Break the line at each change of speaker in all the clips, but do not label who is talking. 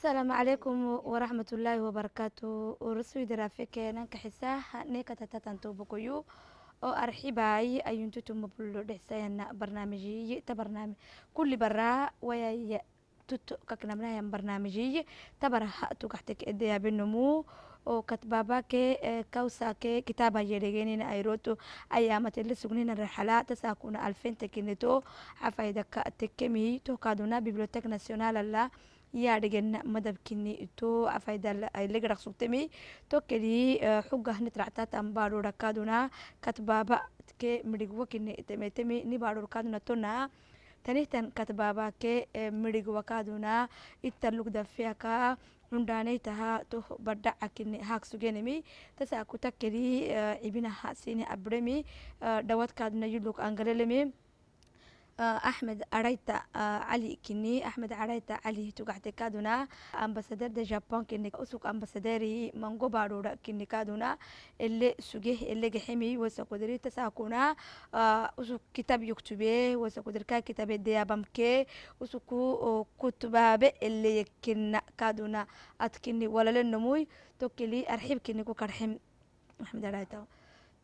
السلام عليكم ورحمة الله وبركاته. ورسول درافكنا كحسا نكتة تنتو بكيو. أو أرحباي أيونتو تمبلو دحسينا برنامجي. تبرنامج كل برا ويا تت ككنمنا يم برنامجي. تبر حقتو كحتك إديا بالنمو أو كتبابا كي أه، كوسا كي كتابا يلغينينا أيروتو أيامة اللي سغنين الرحلة تساكونا ألفين تكينتو. عفايدك تكيمي توكادونا ببلوتك ناسيونال الله. Yaadhigena madabkini ito afaydal aylegaraq sugtemi tokeli xugah nitractatan baadhorakaaduna katbaaba ke midhigwakini temetemi ni baadhorkaaduna tona tanihtan katbaabake midhigwakaaduna ita lugdafeaka cundhaanaytaha toh badhacakini haag sugenemi tasaaku takeli cibinaha sini abremi dhawadkaaduna yulug angalelemi axmed arayta cali kini axmed arayta cali tugaxte kaduna ambasader de japon kini usuk ambasaderi mango baadhoda kini kaduna ele suge ele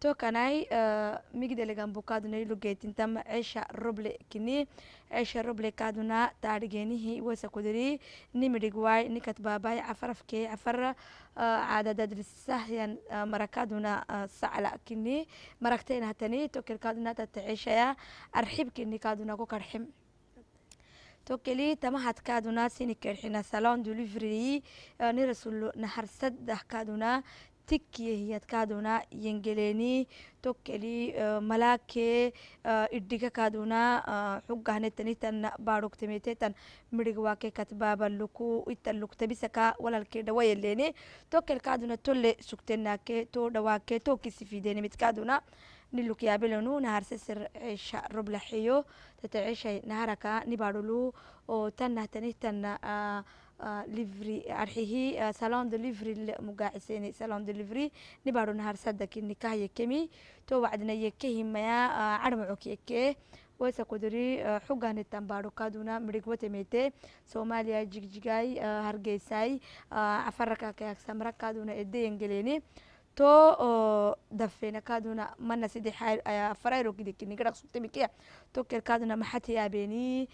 gexemi wasakuderi tasakuna usuk kitab yuktube wasakuderka kitabe deyabamke usuku kutubaabe ele yakina kaduna adkini walalenamuy tokeli arxib kini ku karxim axmed arayta tokanai migdelegan bukaduna lugetintam cesha roble kini cesha roble kaduna taadhigenihi wasakuderi nimidhigwai nikatbabai cafarafke cafar caadadadrisahyan marakaduna sacla kini maraktenahatani tokel kaduna tata ceshaya arxib kini kaduna ku karxim tokeli tamahad kaduna sini kerxina salon delivery nirasulo naharsadah kaduna tikkiyehiyad kaduna yengeleni tokkeli malake idhiga kaduna xugahnetanitana baadhogtemetetan midhigwake katbaabaluku itan lugtabisaka walalke dhawayeleni tokkel kaduna tolle sugtenake to dhawaake to kisifidenemit kaduna niluk yaabelenu naharsesir cesha roblaxeyo tata ceshay naharaka nibaadholu tanahtanitana livry arxihi salon delivery mugaaciseni salon delivery nibaadho naharsada nikah yekemi to wacdina yekehimaya carmacok yeke waysa kudiri xuganitan baadho kaduna midhigwatemete soomaaliya jigjigay hargeysay cafarakakayagsamra kaduna edeyengeleni to dafena kaduna mana side farayrogidekinigaraq sugtemikia tokel kaduna maxat yaabeni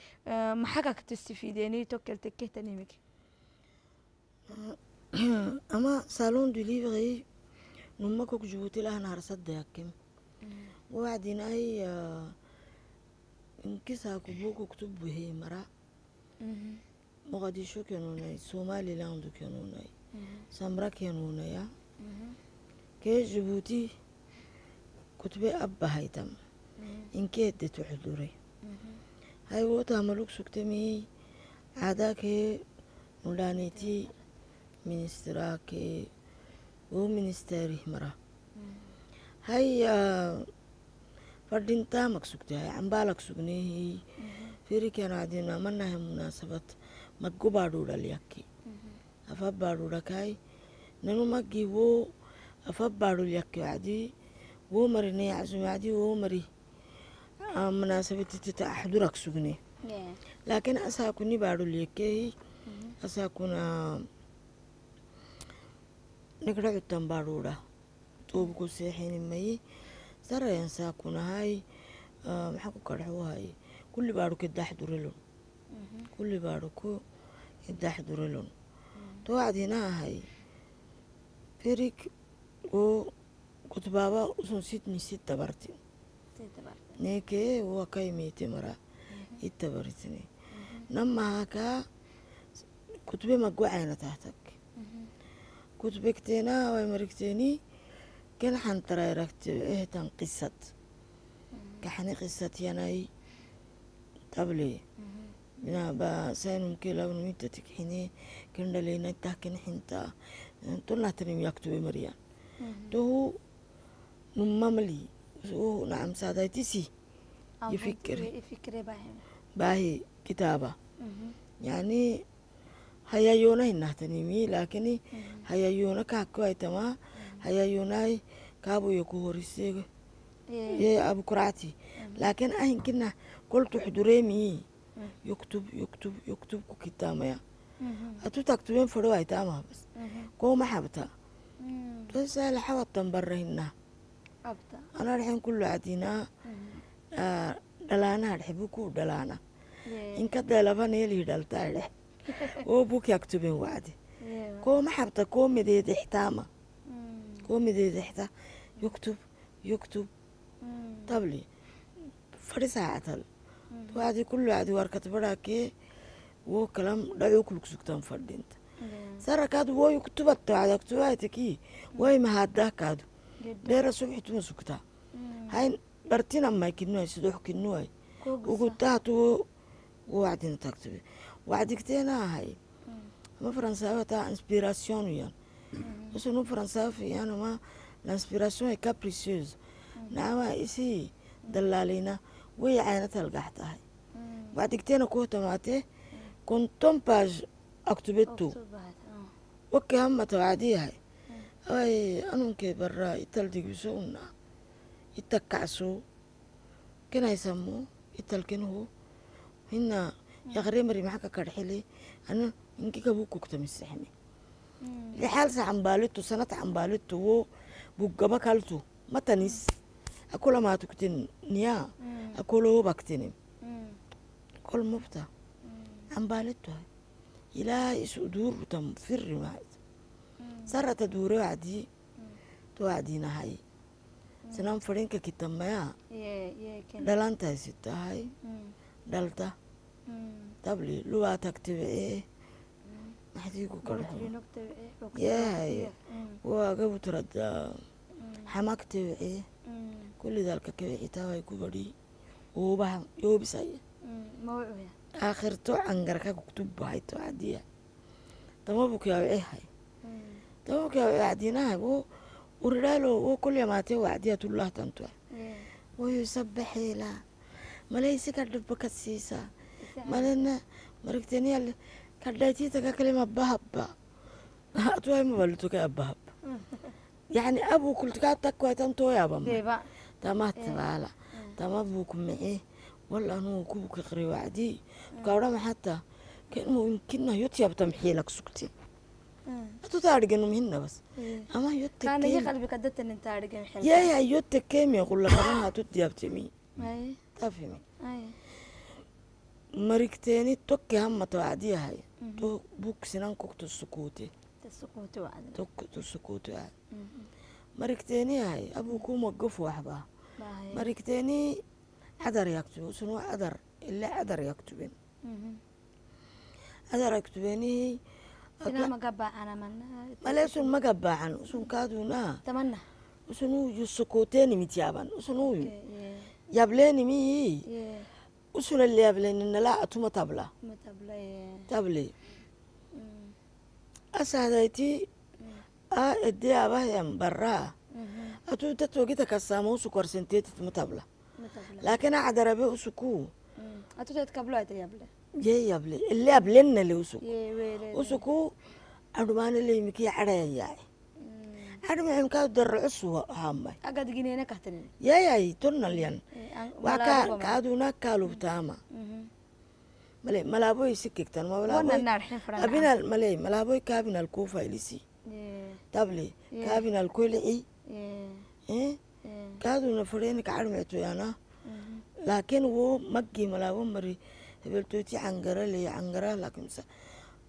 maxakak tistifideni tokel tekehtanimik
أما صالون دو ليفري نوما كوك جوتي لها نهار صد ياكم وبعدين أي انكسا كوبو كتب بهي مرا مغادي شو كانوناي سومالي لاندو كانوناي سامرا كانونايا كي جبوتي كتبي أبا هايتم إنكي أدي تحضوري هاي وقتها ملوك سكتمي عداكي نولانيتي ministraake wo ministerih mara hay fadhintamak sugte hay cambaalak sugnehi firikanadina manahe munaasabat maggo baadhudhalyaki afa baadhudhakai nanu magi wo afa baadhulyaki wacdi wo marine yacsume wacdi wo mari munaasabatitita axdurak sugne laakin asaakuni baadhulyekehi asaakuna nigra dhigracu dambaadhuudha duubku seexinimayey sarayan saakunahay ah, maxaa ku kadhaxuhay kulli baadhuku iddaaxdurilun mhm. kulli baadhuku iddaaxdurilun towacdiinaahay firig oo gudbaaba usun sidmisi dabartin neekee waa ka mara mhm. i dabartine mhm. namahakaa kutbe magocaana tahtag كتبكتنا ومركتني كل حن ترى ركت إيه تن قصة كحن قصة يناي تبلي نا نعم، با سين ممكن لو نميت تكحني كن دلينا تاكن حنتا. طلع تنم يكتب مريان. ده نمملي هو نعم سادة تسي يفكر. يفكر باهي باهي كتابة. يعني hayayuunahay nahtanimi laakini mm. hayayuuna kahakuhay tamaa mm. hayayuunahay kaabuya kuhoriseega yey abukurati mm. laakiin ahinkina koltu xudureemiyi yuktub yuktub yuktub ku kitaamaya atu tagtuwen fadhoway taamahabas kow maxabta tasaala xawatan barahina
anadhexin
kullu cadinaa dhalaanahadhebu ku dhalaana inka deelabaneelii dhaltaa dheh وابوك يكتب وعدي كوم حبطة كوم دي دحتامة كوم دي دحتا يكتب يكتب طبلي فرسا عتل وعدي كله عدي واركت براكي وو كلام دعو كلك سكتان فردينت سركاد وو يكتبت على كتباتكي واي ما هداكادو دير سبحتون سكتا هاي برتين ما يكنوي سدوح كنوي وقلت هاتو وعدين تكتبي وعدكتينا هاي. ما فرنسا تاع إنسبيراسيون يعني بس نو فرنسا في أنا يعني ما الإنسبيراسيون هي كابريسيوز نعم اسي دلالينا. وي عينتها القحطة هاي. وعدكتينا كو تماتي كنتم باج اكتبتو وكي هم توعدي هاي. اي أنا كي برا يتل ديكسونا يتكعسو. كنا يسمو. يتلكن هو هنا yaqrimari maxaa ka kadhxili ana inkikabu kugtamissexme lixaalsa xambaalitu sanata xambaalitu wo buggaba kaltu matanis akula maatuktin niya akuloo baktinim kol mubta. Xambaalituhay ilaa isuduurutam firimahayd sarata duure wacdii to wacdiinahay sinan fadhinka kitamaya dhalantaysitahay dhalta wluwaa tagtaba ee eh. maxdiigu yahay waagabu tiradaa xamag tabacee eh. kullidaalka kabicitaaway ku badhi uubaha yoobisaya aakhirto cangarka kutubahayto hadiya tamabukiyaawicihay eh, tamabukiyaawci hadinaha wo wacdiya tullah wayu sabaxeela malaysi ka dhaba ka siisaa مالنا مركتني على كرديتي تكلم أبهب أتوي مبلتو كأبهب يعني أبو كل تكاتك ويتم توي أبا ما تمات لا تم أبوك معي والله أنا كوك خري وعدي كورم حتى كان ممكن يطيب تمحي لك سكتي أنت تعرف مهنا بس أما يوتك كان هي قلبي كدت إن تعرف يا يا يوتك كم يقول لك أنا هتطيب تمي
أي
تفهمي marigteeni tokki hammato haddii ahay to bugsinan kogto sukuute tokkto sukuuto aad marigteeni ahay abuu kuma gof waxbaa marigteeni cadar yagtubo sunu cadar ila cadar yagtuben cadar yagtubeenihii male usun maga baacan usun kaadunaa usunuyu sukuuteenimit yaaban usunuyu yableenimii usuna leyableninala atuma tabla table asahdayti a ede abahyan baraa atu tatogita kasama usu korsenteetitma tabla laakin acdarabe usuku ye yable ile ablenale usuku usuku adhumaanaleymiki cadhayayaay hadhi waxaan kaa daro cusuwa hama. Yayay tunalyan wakaa kaaduna kaalubtaama male malaaboy si kegtan abinal male malaaboy kaabinal kuu faylisi table kaabinal kulici eh? kaaduna fareeni kacadhmectuyana laakiin wuu maggii malaabo mari hebeltooti cangara leey cangara laakiinse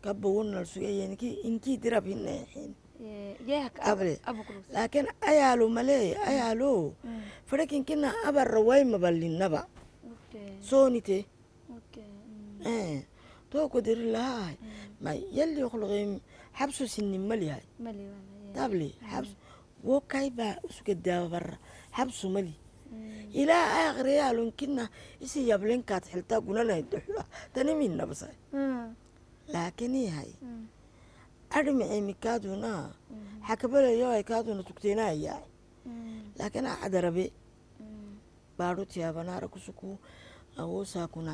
kabawunal sugayee inkii dirab hinaaxiin eh, abri laakiin ayaalu malee ayaalu. Fadhakinkina abar rawaymaballinaba soonite eh, too kodiri lahaay ma yalli khulqim xabsu sinin malihay tabli xabs. Wo kayba usuga daabara xabsu mali ilaa aakhirayaalunkina isi yablinkaad xiltaa gunanaydoxula tanimin nabsay laakiin yahay arimiimikaaduna xakabalayo ay kaaduna tugteenaayaa mm. laakiin axad rabe mm. baadhu tiyaabanaara kusuku awoosaakuna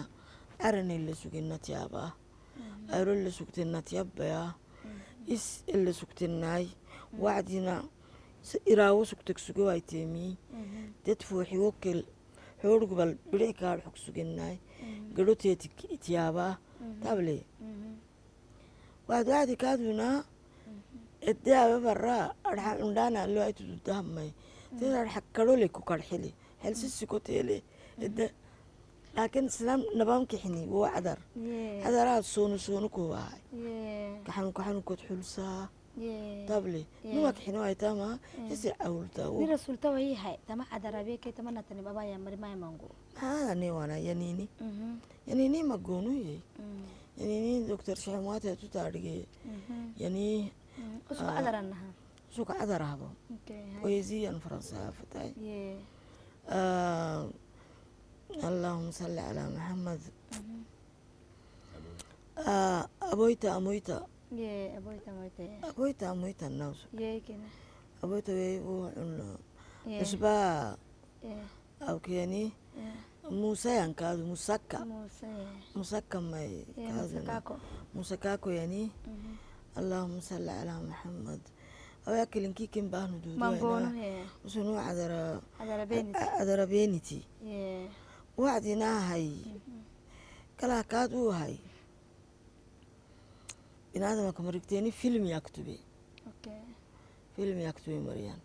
arani la sugina tiyaabaa mm-hmm. aro la sugtena tiyabbaa mm-hmm. is la sugtenaay mm-hmm. wacdina iraawo sugtagsugo ay teemii dad fuuxi wokel xoorgubal bidhickaadh xog sugenaay gadho teeti tiyaabaa kaaduna bara arxa cundhaana lo ay tududahamay tida arxa karole ku karxili helsisikoteele ede laakiin islam nabam kixini wo cadar
Yeah.
cadaraa soonu soonu kuwahay
Yeah.
kaxanu kaxanu kod xulsaa
Yeah.
table numa kixino ay tama isi awultaa
Ni rasulta wa hai tama adarabe ke tama natani baba ya mari mai mango.
maxaa ni wana yanini
Mhm.
yanini magonuye
Mm.
يعني ني دكتور شحمات
تو
تارغي
يعني اسكو عذرنها اسكو
عذرها بو
أوكي ويزي
ان فرنسا فتاي
إيه
آه اللهم صل على محمد. آه ابويتا امويتا
إيه ابويتا امويتا
ابويتا امويتا الناس.
إيه كنا.
ابويتا وي هو
انه
اسبا
إيه
أو كياني
يعني.
إيه موسى مسكا. مسكا ما
Yeah. Musa kako.
مسكاكو يعني. اللهم صل على محمد ياكل إنكي كم دودو
Mangono. Yeah.
وسنو عذرا
Adarabe ni.
عذرا بينتي. وعدنا هاي. كلا كادو هاي بنادم كمركتيني فيلم يكتبي
Okay.
فيلم يكتبي مريان.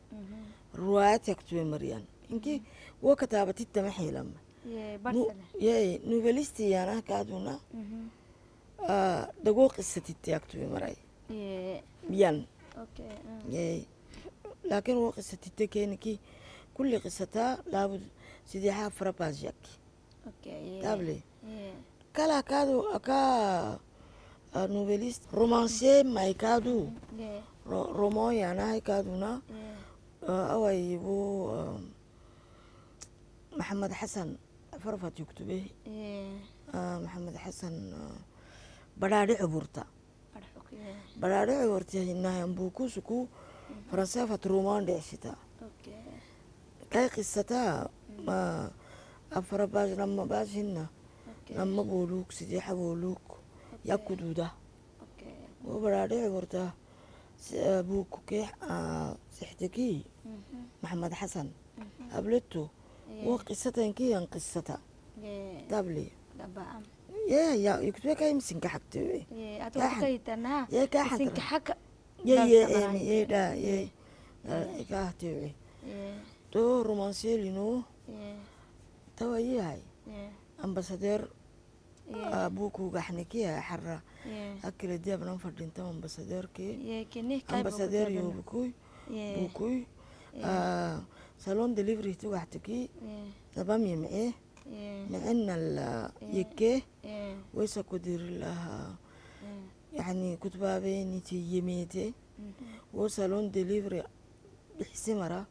روايات يكتبي مريان إنكي وكتابة التمحي لما
Yeah.
نو
Barsala.
ياي نوفليستي أنا كادونا
Mhm.
آه دقو قصة يكتبي مرأي
Yeah.
بيان
Okay. Mm.
ياي لكن هو قصة كينكي كل قصتها لابد سيدي حاف فراباز يكي
Okay. Yeah.
تابلي
Yeah.
كلا كادو أكا آه، نوفليست رومانسي ما يكادو
Yeah.
رو- رومو يعني هاي كادونا
Yeah.
آه، أو يبو آه، محمد حسن فرفت يكتبه
Yeah.
آه، محمد حسن. آه، براري عبورتا
Arxuq. Yeah.
براري عبورتا هنا ينبوكو سكو فرنسا رومان دعشتا
Okay.
كاي قصتا ما أفر باج لما باج هنا
Okay.
لما بولوك سيدي حبولوك يكدو ده
Okay.
وبراري عبورتا س- آه، بوكو كي آه، سحتكي
Mhm.
محمد حسن
Mhm.
قبلته
Yeah.
وقصة كي قصة
Yeah.
تابلي
Dabaan.
يا يا يكتب كاي يمسن كحكتوي
Yeah. Atu
Yaa xan-
kaytana.
يا كاحت
Sinka xaka.
يا
Daas
يا
tabaran.
إيمي يا دا يا
Yeah.
كاحتوي
Yeah.
تو رومانسيلي نو
Yeah.
توا ياي
Yeah.
امباسادير
Yeah.
ابوكو غحنكي حرة
Yeah.
اكل دياب نم فردين غحتكي
Yeah.
نبام يمعيه
Yeah.
معنا ال يكيه. ويسا كدير لها
Yeah.
يعني كتبا بيني تي يميتي. وصالون دليفري بحسمرة.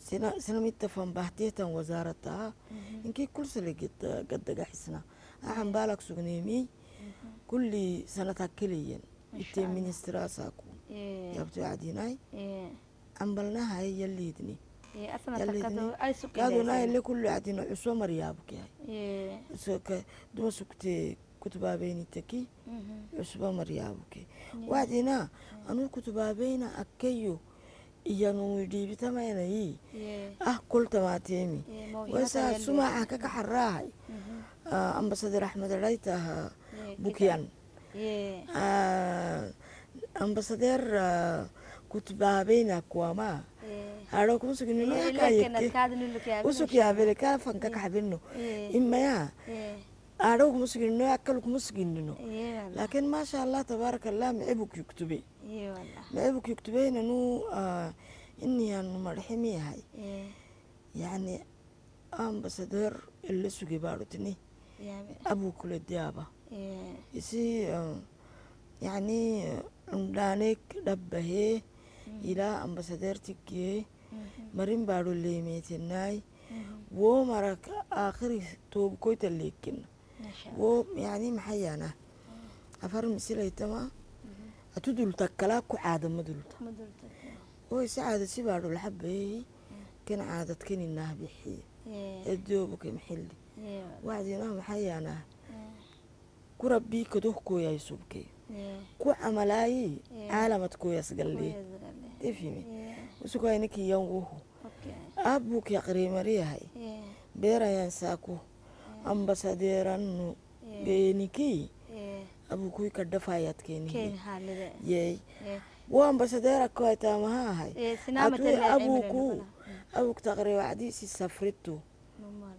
سنة سنة متفهم بحتيتا وزارتها. إنكي كل سنة قد قد حسنا أحن بالك سغنيمي كل سنة تاكليين إتي. منسترا ساكو
Yeah.
يابتو عديناي. كادو ناي اللي كل kaaduna ile kulacdina cusoo maryaabkahay dumasugtee kutubaabeynitaki
cusbo
maryaabke waadina anuu
kutubaabayna akayo
iyanuu
waysaa
sumaaca kaka xaraahay axmed dhaytaha bukyan ambasadeer
kutubaabayna
haro
kusuginino usukiya bere
ka fanka kaxbino imaya aro kumusugino akal
kumusuginino
laakin yani ambasador ah, ila suge baarutini abukula
diyaaba
isi yani dhundhaaneek dhabbahee ilaa
ambasadeertigee
marin baadho
leemeysanay
woo maraka aakhiri toogoyta leekin woo yani maxaa afar misilaytama atu dulta kalaa ku caada
ma dulta.
Oo ise caada si baadho laxabeeyey kan caadad kaninah bixiye edoobo kan
xilli.
Wacdinah maxaa yaanaa subke ku camalaayi caalamadkooyas gallee defime
usugahay
ninkii yanguhu aabuu kii
qariimariyahay
beerayan saaku. Ambasadeeranu
genikii
abukui ka dhafayad
keeni
wo ambasadeera koytaamaha ahay.
Adui
abuku abuk taqriib cadiisi safritu.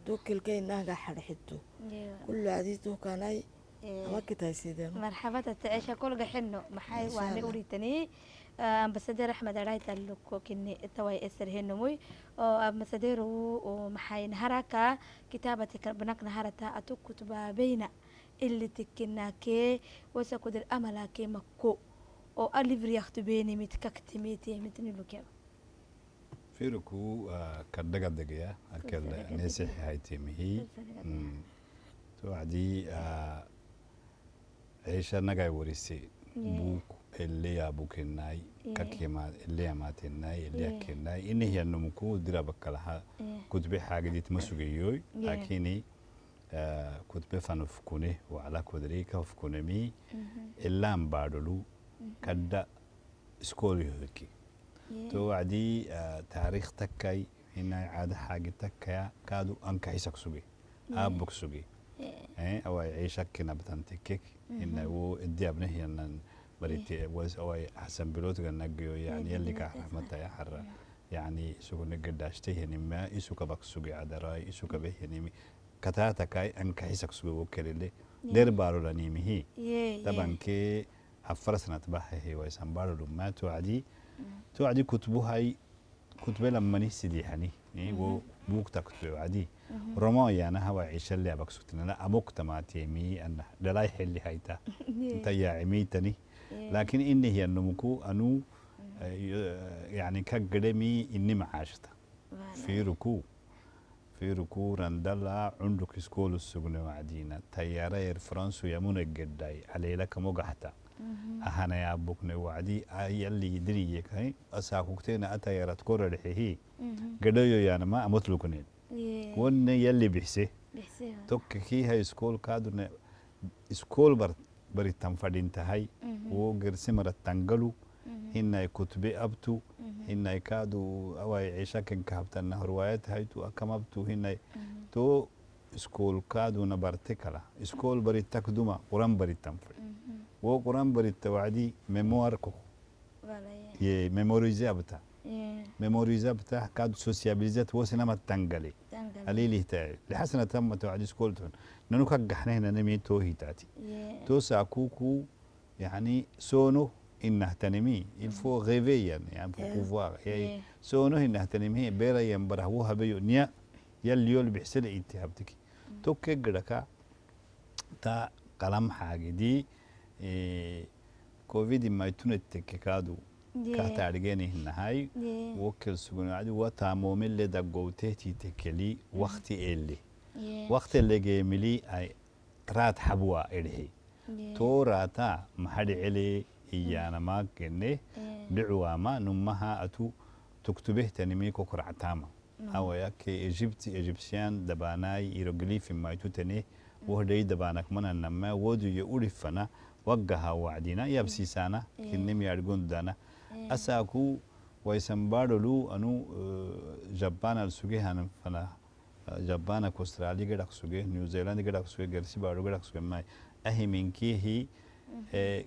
Dukelkaynaga xadxitu kullu cadiis
dukanay
ama kitaysideen
marxabada tecesha kolga xidno maxay
waana
uritanii
أمبسادير
أحمد رايت اللوكو كني التواي إسر هنموي أو أمبسادير ومحاي نهاركا كتابة بنك نهارتا أتو كتبا بينا. اللي تكنا كي وسا قدر أملا كي مكو. أو ألفري أختبيني ميت كاكتميتي
متني لوكيب فيروكو آه، كردقا دقيا أكل نسيح هايتي مهي تو عدي آه، عيشة نقاي ورسي بوكو. Nagai warise buk eleya bukenai kakema eleya matenai eleya
Yeah.
kenai inihyanumuku dirabakalaha kutbe xaagidit ma sugayoy
Yeah.
lakini kutbe fanufkune wacla kodrika hufkunemi elaan baadholu kadha iskoolyohki to wacdii taariikh takkay inay caada xaagi takkaya kaadu ankaxisak suge aabok بريتي إيه. واس أوي حسن بلوتك النجيو يعني إيه، يلي كحمتها إيه. يا حرة يعني سوق نقدرش تهني ما يسوق بقى سوق عدراي يسوق به يعني كتاتا كاي ان كايسك سوق وكرلي دير بارو لاني مهي طبعا كي أفرس نتبه هي ويسام بارو لما توعدي توعدي كتبو هاي كتبه لما نيسي دي هني يعني بو بوك تكتبه وعدي. روما يانا هوا عيشا اللي أبقى سوقتنا. لا أبوك تماتي مي أن دلاي حلي هايتا تيا عميتني. لكن إني هي النمكو أنو يعني كقدمي إني معاشتا في ركوع في ركوع رندلا عندك سكول السجن وعدينا تيارة إير فرنسو يمون الجداي عليه لك مقحتا ahana ya bukne wacdi yalli diriye kai asa kugteena ata yarat kora dhehi gadhayo yanama amotluknen wonne yalli bixse tokka kiha iskool kaadune iskool bar baritan fadhintahay wo gerse marattangalu hinay kutbe abtu hinay kaadu awai ciishaken kahabtana horwaayat haytu akamabtu hinay to iskool kaaduna barte kala iskool baritak duma quran baritan fadhi wo quran baritta wacdi memoirko ye memorize abta memorize abta kaadu sociabilizat wo sinama علي لي تاعي. لحسن تم توعد سكولتون نانو كاك إحنا هنا نمي توهي تاتي تو ساكوكو يعني سونو انه تنمي الفو غيفيا يعني بوفوار يعني, يعني سونو انه تنمي بيرا ينبره وها بيو نيا. يليول بحسن التهابتك mm. تو كيكدكا تا قلم حاجة دي إيه كوفيد ما يتونت تككادو kahta argenihinahay wokel sugunacdi wataamomile dagowtehtitekeli wakti ele wakti legeemili ay raat xabwa edhe to raata maxadhicele iyanamaagene dhicuwaama numaha atu tuktubehtanimi kokoractaama awayake egypti egyptian dabanai hieroglyphi maitutene wohdai dabanak mananama woduyo urifana wagaha wacdina yabsiisana kinnim yaadgondana asaaku waisan baadholu anu jabanal sugehan fana jabanak australia gadhak suge new zealand gadhak suge gersi baadho gadhak suge mai ahiminkihi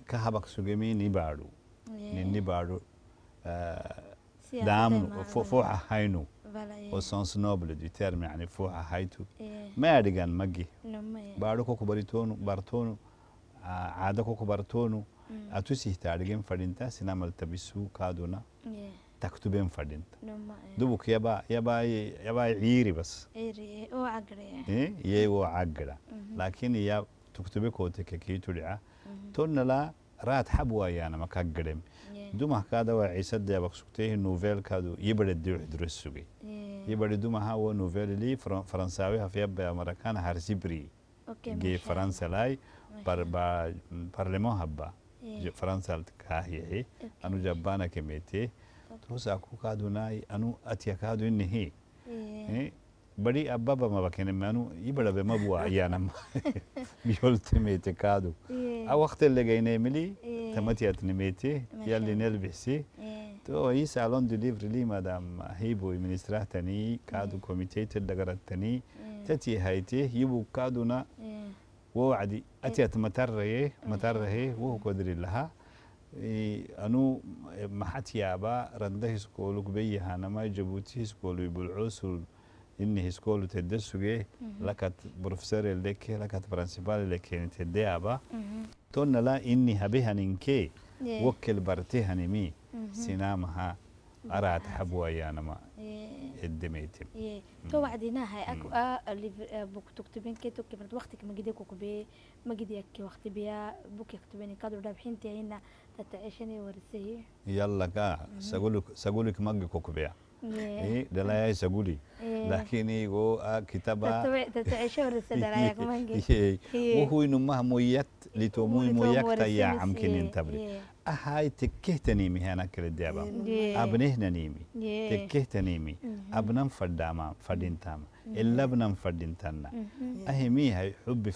kahabak sugemi ni baadho nini baadho daamnu foxa haynu au sens noble du terme yani foxa haytu ma adhigan magi baadho koko baritonu bartonu caada koko أتو سيه تارجيم فردينتا سينامال تبيسو كادونا تكتبين فردينتا دوبك يبا يبا يبا عيري بس عيري إيه هو عقرة إيه لكن يا تكتبي كوتك كي تلعى تون لا رات حبوا يانا ما كقرم دوما كادوا عيسى ديا بخسكته نوفيل كادو يبرد ديو حدرس سوكي يبرد دوما هو نوفيل لي فرنساوي هفيا بأمريكان هارسيبري
جي فرنسا
لاي
بار
بار برلمان هبا wo novelili faransawi hafyaba marakana harsibri ge faransalai parlement habba faransal kaahiyahe anu jabana kemete tosaku kaadunai anu atya kaadu innihi bari ababa mabakeneme anu ibarabe mabwa yanam biyoltemete kaadu a wakti legainemili tamatiyatnimete yalli nelbixsi to i salon de livre li madam hibo ministrahtani kaadu commitete dagaratani tati hayte yibu kaaduna ووعدي أتيت متره متره وهو قدر لها. إيه، أنو محت يابا رنده سكولك بي هانا ما جبوتي سكولو بالعوس إني سكولو تدسوغي لكت بروفيسور لك لكت برنسيبال لك انت ديابا تونا لا إني هبيها ننكي
Yeah.
وكل برتيها نمي سينامها أرى تحبوا أيانما الدميتم.
إيه. تو وعديناها أكو آه اللي في- بوك تكتبين كي تكتب وقتك ما قد يكوك بي ما قد يكي وقت بيا بوك يكتبين كادو دابحين تيهنا تتعيشني ورسيه
يلا كا سقولك سقولك مجي كوكبيا إيه. دلا سقولي.
إيه.
لكن يقو كتابة.
تتعيشي ورسيه درايك مانجي
إيه.
إيه.
وهو إنما مويت لتوموي مويك تيا عمكن
إيه.
انتبري
إيه.
أهاي تكهتني مي هنا كل الدابا
إيه.
أبنه نيمي.
إيه.
تكهتني مي أبنم فداما فدينتاما إلا بنم فدينتنا أهمي هاي حب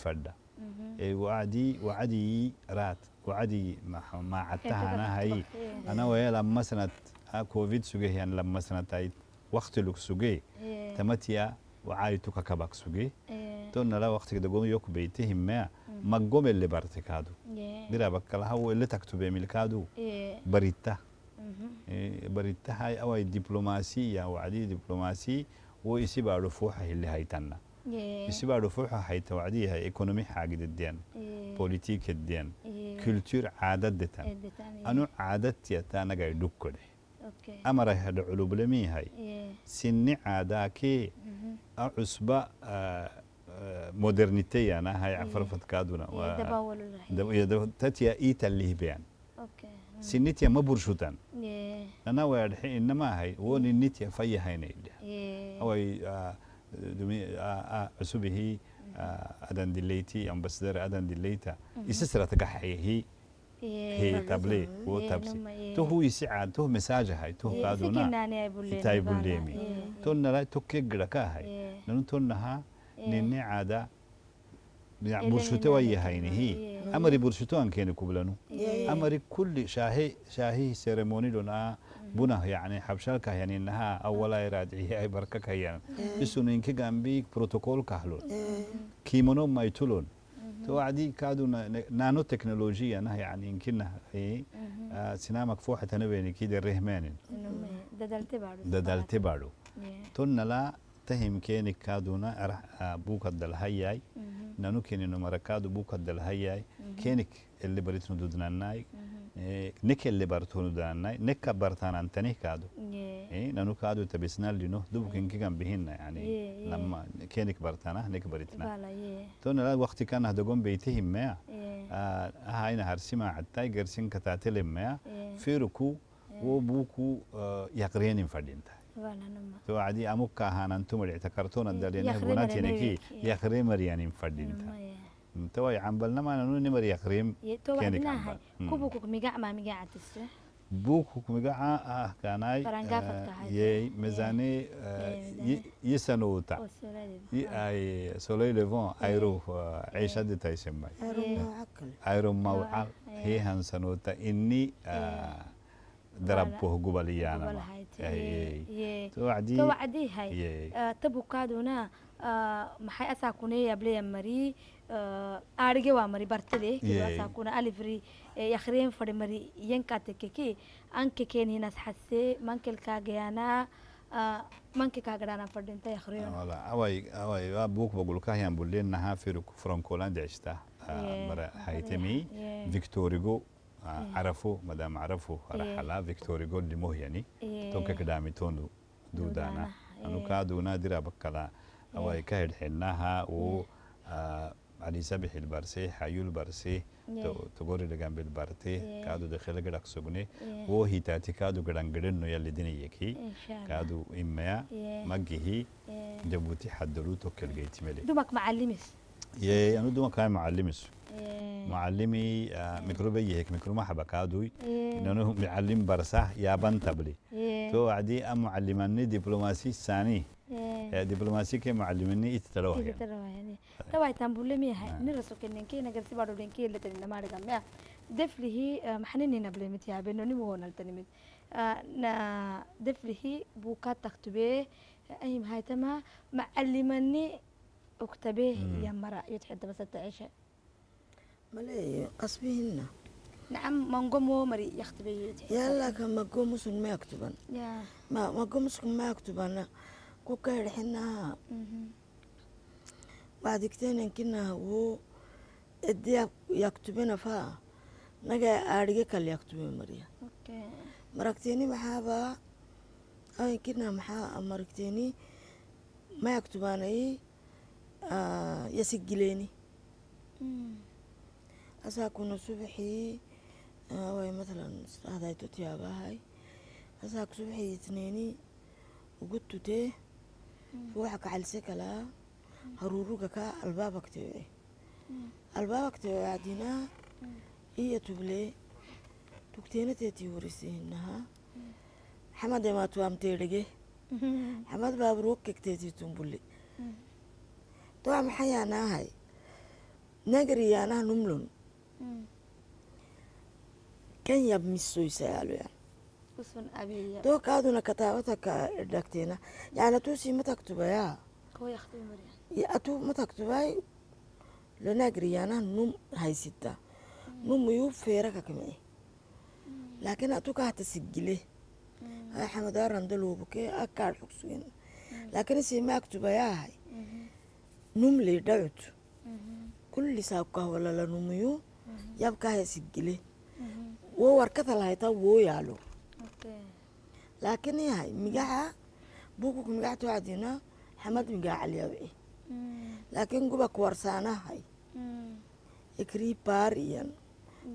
إيه. وعدي وعدي رات. وعدي ما ما عدتها أنا هاي.
إيه.
أنا ويا لما سنة آه كوفيد سجى يعني لما سنة هاي. وقت لك سجى
إيه.
تمتيا وعايتك كبك سجى
إيه.
تونا لا وقت كده قوم يوك بيتهم ما. ما قوم اللي برتك هادو
إيه.
درا بكلا هو اللي تكتب ملكادو
إيه.
بريتا
مهم.
إيه، هاي أو دبلوماسية وعدي دبلوماسي ويسيبها رفوحة اللي هيتنا
إيه.
يسيبها رفوحة هيت وعدي هاي إيكونومي حاجة الدين
إيه.
بوليتيك الدين
إيه.
كولتور
إيه تاني.
أنو عادات يتانا قاعد دكده
أوكي
أمر هذا علوب لمي هاي
إيه.
سني عاداكي. عصبة آه، آه، مودرنيتي أنا هاي عفرفت كادونا
إيه. دباول الرحيم.
دم- يدو- تتيا إيتا اللي بيان
أوكي
سنتيا ما برشوتان
إيه.
أنا ويرحي إنما هاي ون النتيا في هاي نيلي
إيه.
أو دمي عسبه أدن دليتي أمبسدر أدن دليتا يسسر تكحي هي
إيه.
هي تابلي هو
إيه،
تابسي
إيه.
تو هو يسعى تو مساجة هاي تو
إيه.
قادونا
سكناني أي بوليني
تاي
بالا.
بوليمي
إيه.
تونا لا توكي قركا هاي
إيه.
لأنه تونها
إيه.
نيني عادة يعني هايني
ما-
هي
إيه.
أمري برشتو أن كان كوبلانو
إيه.
أمري كل شاهي شاهي سيرموني لنا بنا يعني حبشالك يعني إنها أولا يراجعي أي بركة يعني بس إنك جنبيك بروتوكول كهلون. كيمونو ما يتلون توعدي كادو نا- نانو تكنولوجيا أنا يعني يمكنها هي آه سينما مكفوحة تنبيني كده الرهمان.
ددلت بعد
ددلت بارو. تون لا تهم كينك كادونا أرح آه بوك الدلهاي. نانو كيني نمركادو بوك الدلهاي كينك اللي بريتنو دودناناي. إيه نك اللي برتونو داناي نك برتان أنتني كادو.
إيه.
نانو كادو تبسنا لنو دوب كينك كان بهنا يعني. لما كينك برتانا نك بريتنا.
بالا إيه.
تون لا وقت كان هدقون بيتهم ما. آه هاي نهار سما حتى يقرسين كتاتل ما. فيركو وبوكو آه يقرين فردينتا تو عادي أمك هان أنتم اللي اعتكرتون الدليل
يخري
بناتي
مريم
نكي
ويك.
يخري مريان فردينتا
نما إيه.
تو يعمبلنا ما ننو نمر يخريم.
تو
كينك
وعدناها
عمبل. مم.
كوبو كوك ميقع ما ميقع تسه
بوك مجا آه كاناي. يي ميزاني. يسنوتا اي سولي ليفون ايرو عيشة دي
عقل
ايرو
إيه.
هي هنسنوتا اني دربه قبليانا
قبل
ما
هايتي.
اي
إيه.
توعدي
توعدي هاي
يي
آه، tabu kaaduna ah, maxay asaakune yableya mari ah, aadhige waa mari bartade
Yey.
asaakuna alifri yakhreen fadhi mari yankaatekeke anke keenihinas xase mankelkaagayana manke kaagadhana fadhinta yakhriyon
ولا اوي اوي بوك بقول كاهيان بولين نها
إيه. إيه.
عرفوا مدام عرفوا رحلا فيكتوريغو اللي مهيني
إيه.
توكا كدامي تونو دودانا
إيه.
كادو نادرة بكلا أو كهد حناها و آه، علي سبح البرسي حيو البرسي
إيه.
تقولي لجان بالبرتي
إيه.
كادو دخل قدك سجني
إيه.
و هي تاتي كادو قدان قدنو يلي دني يكي. كادو إما
إيه.
مجهي
إيه.
جبوتي حدلو توكل جيتي ملي
dumak macalimis
يي أنا دوما كان معلمس
إيه. إيه.
معلمي آه، إيه. ميكروبي هيك ميكروما حبك آه، هادوي
إيه.
إنه معلم برسه يا
بنتبلي
تو عدي أم معلمني دبلوماسي ثاني. دبلوماسي كي معلمني
إتتروه
يعني.
إتتروه يعني. تو عاي تنبولي ميها نعم. نرسوك إنكي نقرسي بارو لينكي اللي تنين ماري قام ميها دفلي هي محنيني نبلي متيا بينو نبوهون التنين مت نا دفلي هي بوكا تكتبيه أهم هاي تما معلمني أكتبيه يا مرأة يتحدى بس التعيشة.
ملي قصبهن.
نعم منقومو مري يختبي
يلا كان مقومس ما يكتبن.
يا.
ما مقومس ما يكتبن. كوكا حنا. بعد كتير كنا هو إدي يكتبنا فا نجا أرجع كل يكتبين مريا. مركتيني محابا. أي كنا محا مركتيني ما يكتباني آه يسجليني. أسا كنا صبحي آه وي مثلا هذا تتيابا هاي أسا صبحي اثنيني وقلت تيه فوحك على هروروكا كا البابك تيوي البابك تيوي عدينا إيه تبلي. تكتينة تيتي ورسيهنها حمد ما توام تيرجي. حمد بابروك كتيتي تنبلي. توام حيانا هاي. نجري أنا نملون kenya misoysaaaloya dookaaduna kataabata dhagteena yani atuusii mataktubayaa atuu mataktubaay lonagriyaana num haysita. Numuyuu feeraka kame laakiin atu kahata sigile. Xamadaarandaloobuke akaad xugsugen laakiin isii maaktubayaahay num liidhacutu kullisaabkahwalalanamuyu yabkahaysidgile mm-hmm. wo warkada lahaytaa woo
yaalo.
Laakiin yahay migaxa buukuk migax tuacdina xamad migax calyawe
mm.
laakiin gubak warsaanahay
mm.
ikrii baar iyan.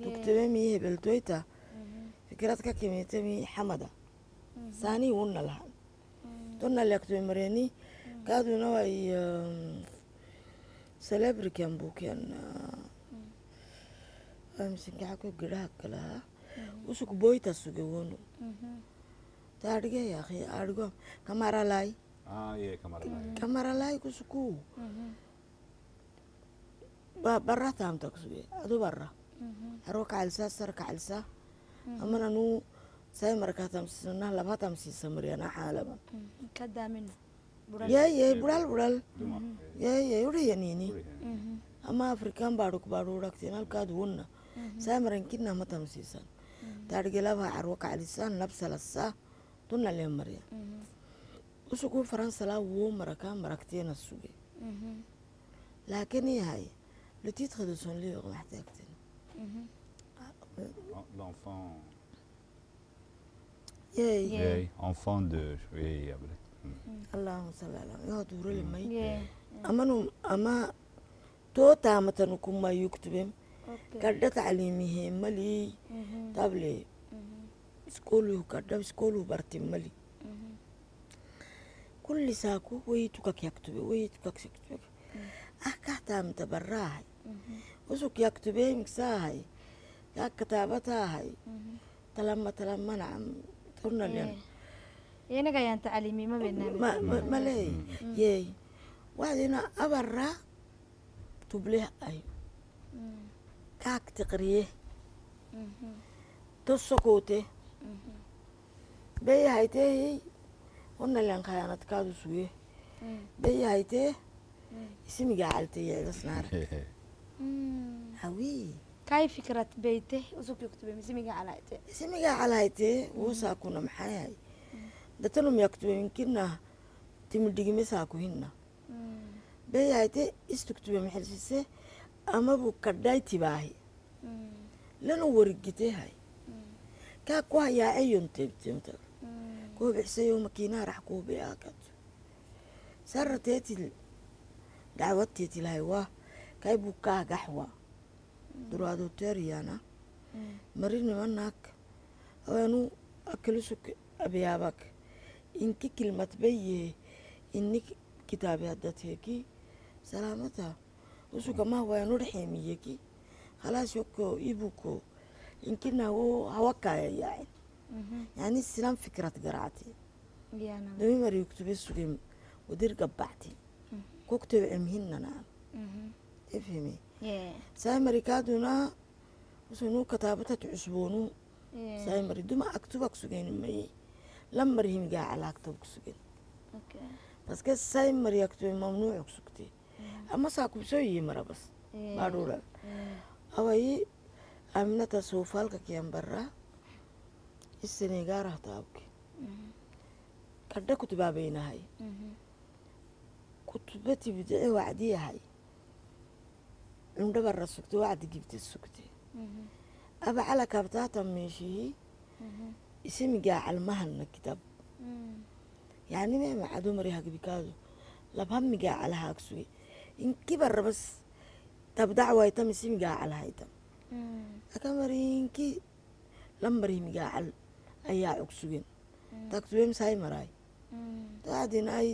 Tugtame mii hebeltoyta
mm-hmm.
fikrad ka kimita mii xamada. Mm-hmm. Saanii wuna lahan
mm.
tonna leegtoy mareeni kaaduna way um, celebrican buukian uh, fahamsankaxko gidhaha kalaha usuku
boytasugawono
ta adhigey akhi adhigo
kamaralay
kamaralay kusuku. Bara taamta kusuge adu
bara
haro kacalisa sar kacalisa amana nu say markaa tamsiisana lama
tamsiisa maryana caalama
yayay bural. Bural yayay uriyanini ama afrikan baadhuk baadhu uragtin halkaad wunna sai marankina ma tamsiisan taadhgelaba carwo kacalisan labsalasa tunna lee marya
مهم.
usugu faransala wo maraka marakteena suge
مهم.
laakiin yahay le titre de son livre maxtaagteen
مهم.
l'enfant
yey
Yeah.
oui, enfant de oui après
allahuma salli ala yoo duurale may
Yeah.
amanu ama too taamatanu kuma yuktubem gabdho tacliimihe mali
mm-hmm.
table
mm-hmm.
iskooluu gabdho iskooluu barte mali.
Mm-hmm.
Kuli saaku weytukak yaktube weytukak ah kahtaamta baraahay usuk yaktubee miksaahay yaa kataabatahay. Talama talamanacam turnalen
eh. yanaga
ayaan tacliimi mabeenamaleey yeey waxdina abaraa tubleh ayo mm.
مم.
kaak tiqriye
مهم.
tosokoote
مهم.
beyahaytee onalen khayaanadkaadu suye
مم.
beyahaytee isimigaa calteye ilasnaara
مم.
hawi
كاي فكرة بيته وسوق يكتب مسمي على عيته
isimigaa calhaytee wosaakuna maxaayahay datanum yaktube minkina timidhigime saaku hinna
مم.
beyahaytee istuktube maxelsise amabu amabuu
kadhaaytibaahi
lana mm. wargitehay
mm.
kaa ku hayaacayon tebtemta mm. kuubixsayo makiinarax kuubi aakato sarateetil dacwadteetilahay waa kay bukaagaxwa
duraadoteriyaana
mari nimanaak aanu akalusuk abyaabak inki kilmadbayee ini kitaabi hadadheeki salaamata. Usukama wayanu dhexeemiyeki khalaas yoko ibuko inkinawo hawakaya yaacin
مهم.
yani silan fikrat garacti
يا نعم
dami mari yuktube sugim wadir gabbacti koktebe emhinanaan
مهم.
efheme
يا
sai marikaaduna usunu kataabatat cusboonu
يا
sai mari duma aktubak sugeni maye lamar himigaa calaagtabak sugen
أوكي
paske sai mari yaktube mamnuucuk sugte amasaa kubsoo yihiin marabas
maadhuuran
awayi aminata suufaalka kiyanbarra isenegaarah taabke mm-hmm. kadha kutubaabaynahay mm-hmm. kutubati bidce wacdiyahay ah cundhabarra sugte wacdi gibte sugte. Mm-hmm. Aba cala kabtaata meeshihii isimigaa calmahanna kitab. Mm. Yaanimee macadumari hagbikaadu labhamigaa cala inkiba rabas tabdacwayta misimigaacalhayta mm. akamarinki lambarhimigacal ayaa cog sugen mm. tagtuwemsay maraay mm. taadinay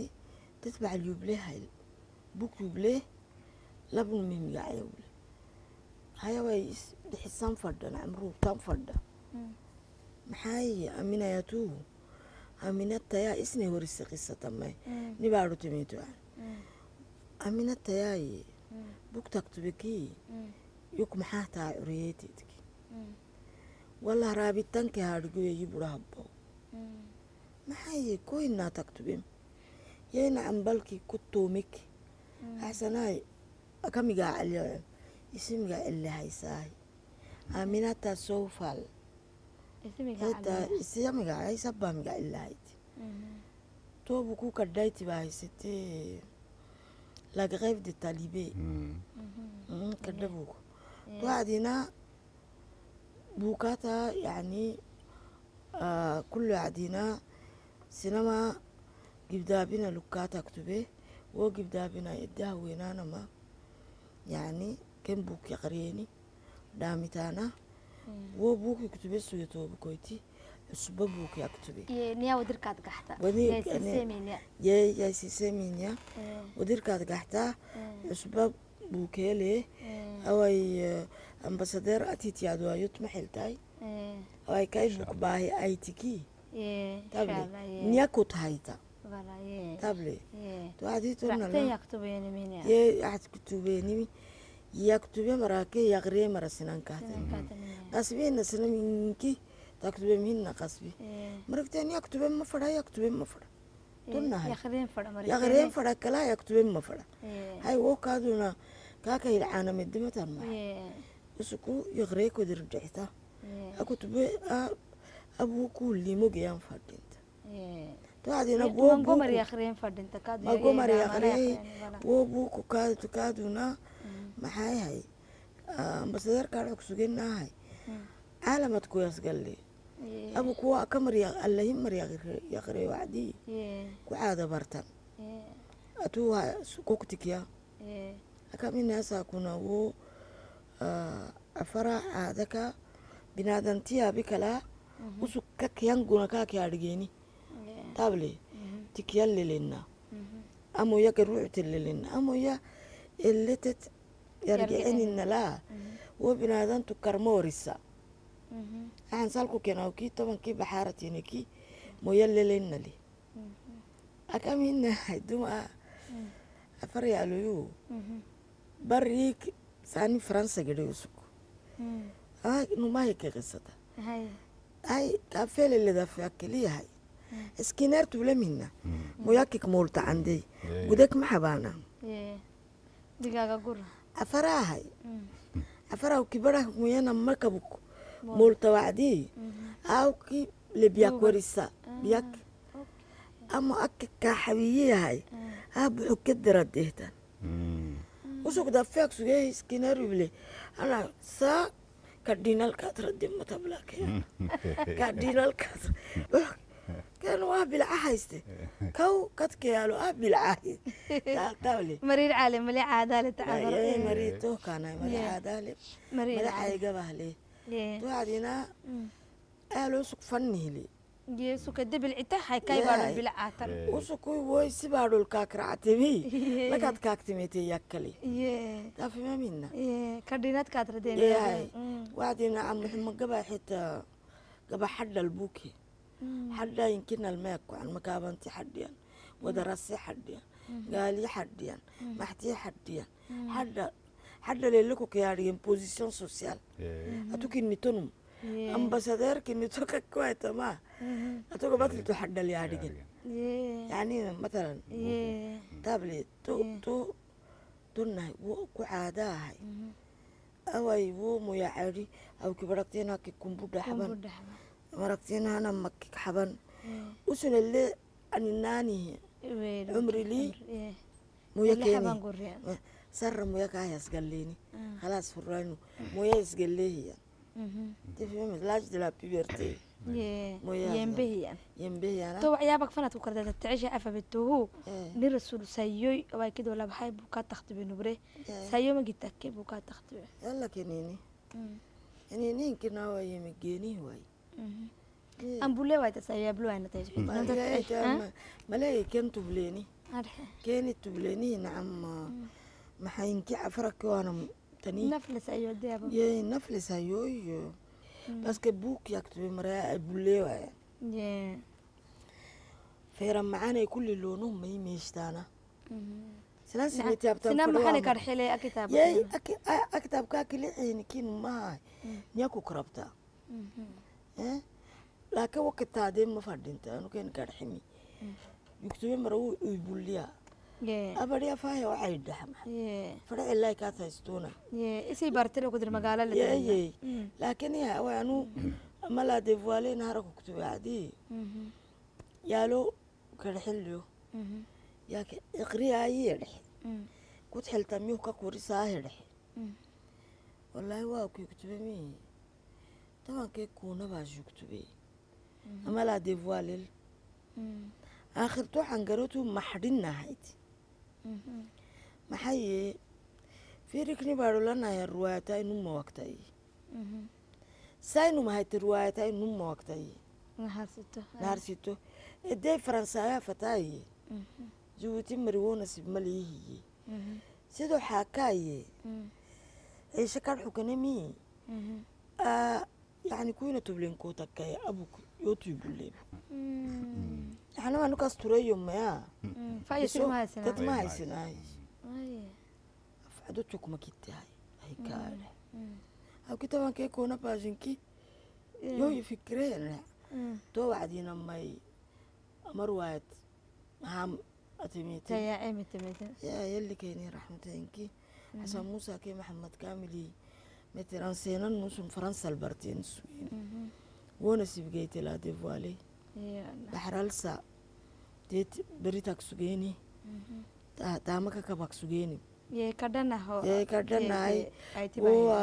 tatbacal yublehayl buk yubleh labnu mihimigacaya wule hayaway dhixisan fadha nacmruubtan fadha maxaaye aminayatuu aminatayaa isnay horisa qisatame nibaadhu aminatayaaye bugtagtubekii yuk maxaa tahay oreyeetedki wala raabitanke harguyeyi burahabo maxaaye koinaa tagtubem yayna cambalki ku tuumik axsanaay akamigaa caliocen isimigaa ilahaysaay aminata sowfal hetaa isiyamigaa ilahayti toobu ku kadhayti baa haysatee laga qaybde talibe kadha buuk wacdina buukata yani kullu wacdina sinama gibdaabina lukkaata aktube wo gibdaabina iddaha weenaanama yani ken buuk yaqriyeeni dhaamitaana wo buuki kutube suge toobukoyti cusba buuki aktube
niyaa wadirkaad gaxta
Wadi-
yaysisemenia
yey yaysiseminya wadirkaad gaxtaa cusba buukeele away ambasadeer atityaadwaayot maxeltaay away kay buk baahi aytiki table nyakut hayta table toadii tonala
ractenyaktubeeniminia
ye axad kutubeenimi yaktube marake yaqriye mara sinankahta qasbina sinaminki taktube mihinna qasbi maragteen yaktube ma fadha yaktube ma fadha tunnahay
yakhreen fadha mari
yaqreen fadha kala yaktube ma fadha hay wo kaaduna kaaka hilcaanamedimatan maxa usuku yaqree kodirjexta akutube abuu kuulimogeyan fadhinta toadina
mangomar yakhreen fadhinta kaad
magomar yaqree wo buuku kaadu kaaduna maxaayahay ambasadeerkaan cog sugenahay caalamad kuyasgalle abu kuwa aba kuwa kamarallahi maryaqreyo cadii kucaada bartan. Atuha koktikiya hakaminasakuna wo ah, afara caadaka binadantiya bikala mm-hmm. usug kakiyanguna kakyaadhigeni table mm-hmm. tikiya lelena. Mm-hmm. Amoya garuucta lelena. Amoya eletet yargicinina wo binaadantu karmoorisa waxaan salkukenau kii tobankii baxaaratina kii moya leleynali akamhinahay duma afaryaaloyo bariik saani faransa gedhayusuk numahay kakisada ay kafeleledafa keliyahay iskineer tuulamina moyakik muulta candey gudek
ma xabaana
afaraahay afaraaw kibarah muyana multawacdii aawkii lebyakwarisa byak ama aka kaaxawiyiyahay aabuxu ka daradeehtan usugda feek sugeehays kinarule ana saa kadhinalkaad waa bilca hayste kaw kadkealo aa
bilcahay caale mali
caadale tacabarayn marito sug fannihili
yesuka debil citahay kaybaadho bilcaatan
usukui woy sibaadhol kaakracatemi lakaad kaaktimete yakkale
ye
taafimamina
ye kadhinadkaad radeen
yahay wacdina camuxuma gaba xita gaba xadhal buke xadha inkinal meekucan makaabanti xadhiyan wadarasi xadhiyan gaali xadhiyan maxti xadhiyan xadha xadha leleku kayaadhigen position social atukinitonum ambasadeer kinito kakwaitama atogo batlito xadhal yaadhigen
ye
yani matalan
ye
table to to donnahay wo ku caadaahay awai wo moya cari au kibaraktina ki kumbuda haban
Kumbudha.
maraktina hana makik haban
Eh,
usunelle aninani
weel.
عمري لي
Eh,
moya
wala
keni
haban gurriyan.
sarra سر مويا كايس
قليني
خلاص فرانو مويا يسقليه
يعني. إيه.
يا تفهم لاج دلا بيبرتي.
مويا
ينبه
يا
ينبه يا
تو عيابك فنا تو كردت
تعيش
عفا بتوه إيه. نرسل واي كده ولا بحاي بوكا تخت بنبره
إيه.
سيوي ما جيت أكيد بوكا تخت
يلا كنيني. كنيني كنا وياي مجيني واي أم بلوى
تسعي بلوى تسعي
بلوى تسعي بلوى تسعي بلوى تسعي بلوى تسعي maxaynkica
farakiwaanam
tani yey naflis hayoyo paske buuk yaktube maraa
abuleewaya
feera
macaanay kulli loonuhu
may meeshtaana. Silaasimitiyabtayey akitaabkaa kiliciinikin maahay niya ku karabta. Laakiin wakitaadee ma fadhinta anukeen gaadximi yaktube mara wuu ibuliyaa
ye
abadhi afahaya waxay dhaxma
ye
fadha ilaa kaas haystuuna
ye isii bartire kudir magaalo la
yeyey laakiin ya awa anu malaa devualeen hara kugtube adii yaalo garxiliyo yaake iqriyaayiye dhexe kut xiltamiyuh ka kurisaahe dhexe wallaahi waa kuyugtube mi tabankee kuunabaas yugtube amalaa devualel aakhirto xangarotu maxdhinahayd Mm-hmm. maxaayee firikni baadhu lanahay riwaayataa inuma waqtay mm-hmm. sainum hayte riwaayataa inuma naarsito edee faransaaya fataaye zuwuti mm-hmm. mariwonasib maliyihiye mm. sidoo xaakaaye ciishe kan xukanemi yani kuina tublen kootakaya abuk yoo yani waa ninkaas tureeyo maya
dad
ma haysanay afcado tukuma kitahay haykaale hawkitabankee koona baashinki yooyi fikireen doo wacdiina may
mar waad
maxaa atimiteyaa yallikayni xasan muusa kee maxamed kaamili meteran nusun faransal barteen suin wona sibgeyteladevoale baxralsa tit biri tak sugeni. Mm-hmm. Ta ta maka ka bak sugeni.
Ye kadana
ho ye kadana ai wo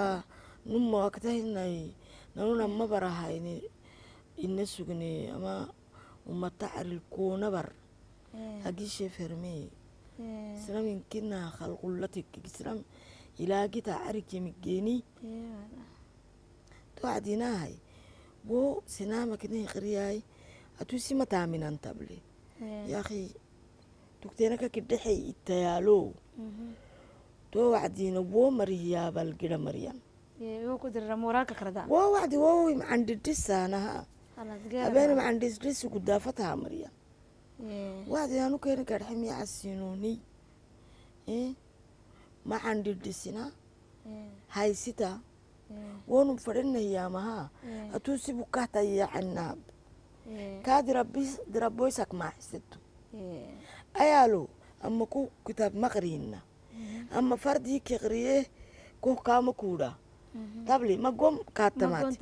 numma akta hinai nanu namma bara haini. Inne sugni ama ummata aril kona bar. Hagishe fermi. Islam inkina khalqullatik islam ilagita arike migeni to adinahay wo sinama kine qriyay atusi mataminantabli yaakhi tugteena ka kidhaxay itayaalow too
wacdiina woo marihiyaabalgida maryan
woo wacdi wooway macandhidhisaanaha habeena macandhisdhisi ku daafataha maryan wacdi anu keena gaadhaxa miya macandhidhisina haysita. Woonu fadhinahiyaamaha hatuu si bukaata taa diraboysak maaxisato ayaalo ama ku kitaab maqriyna ama fardii keqriye kukaama kuudha tabli magom kaatamaate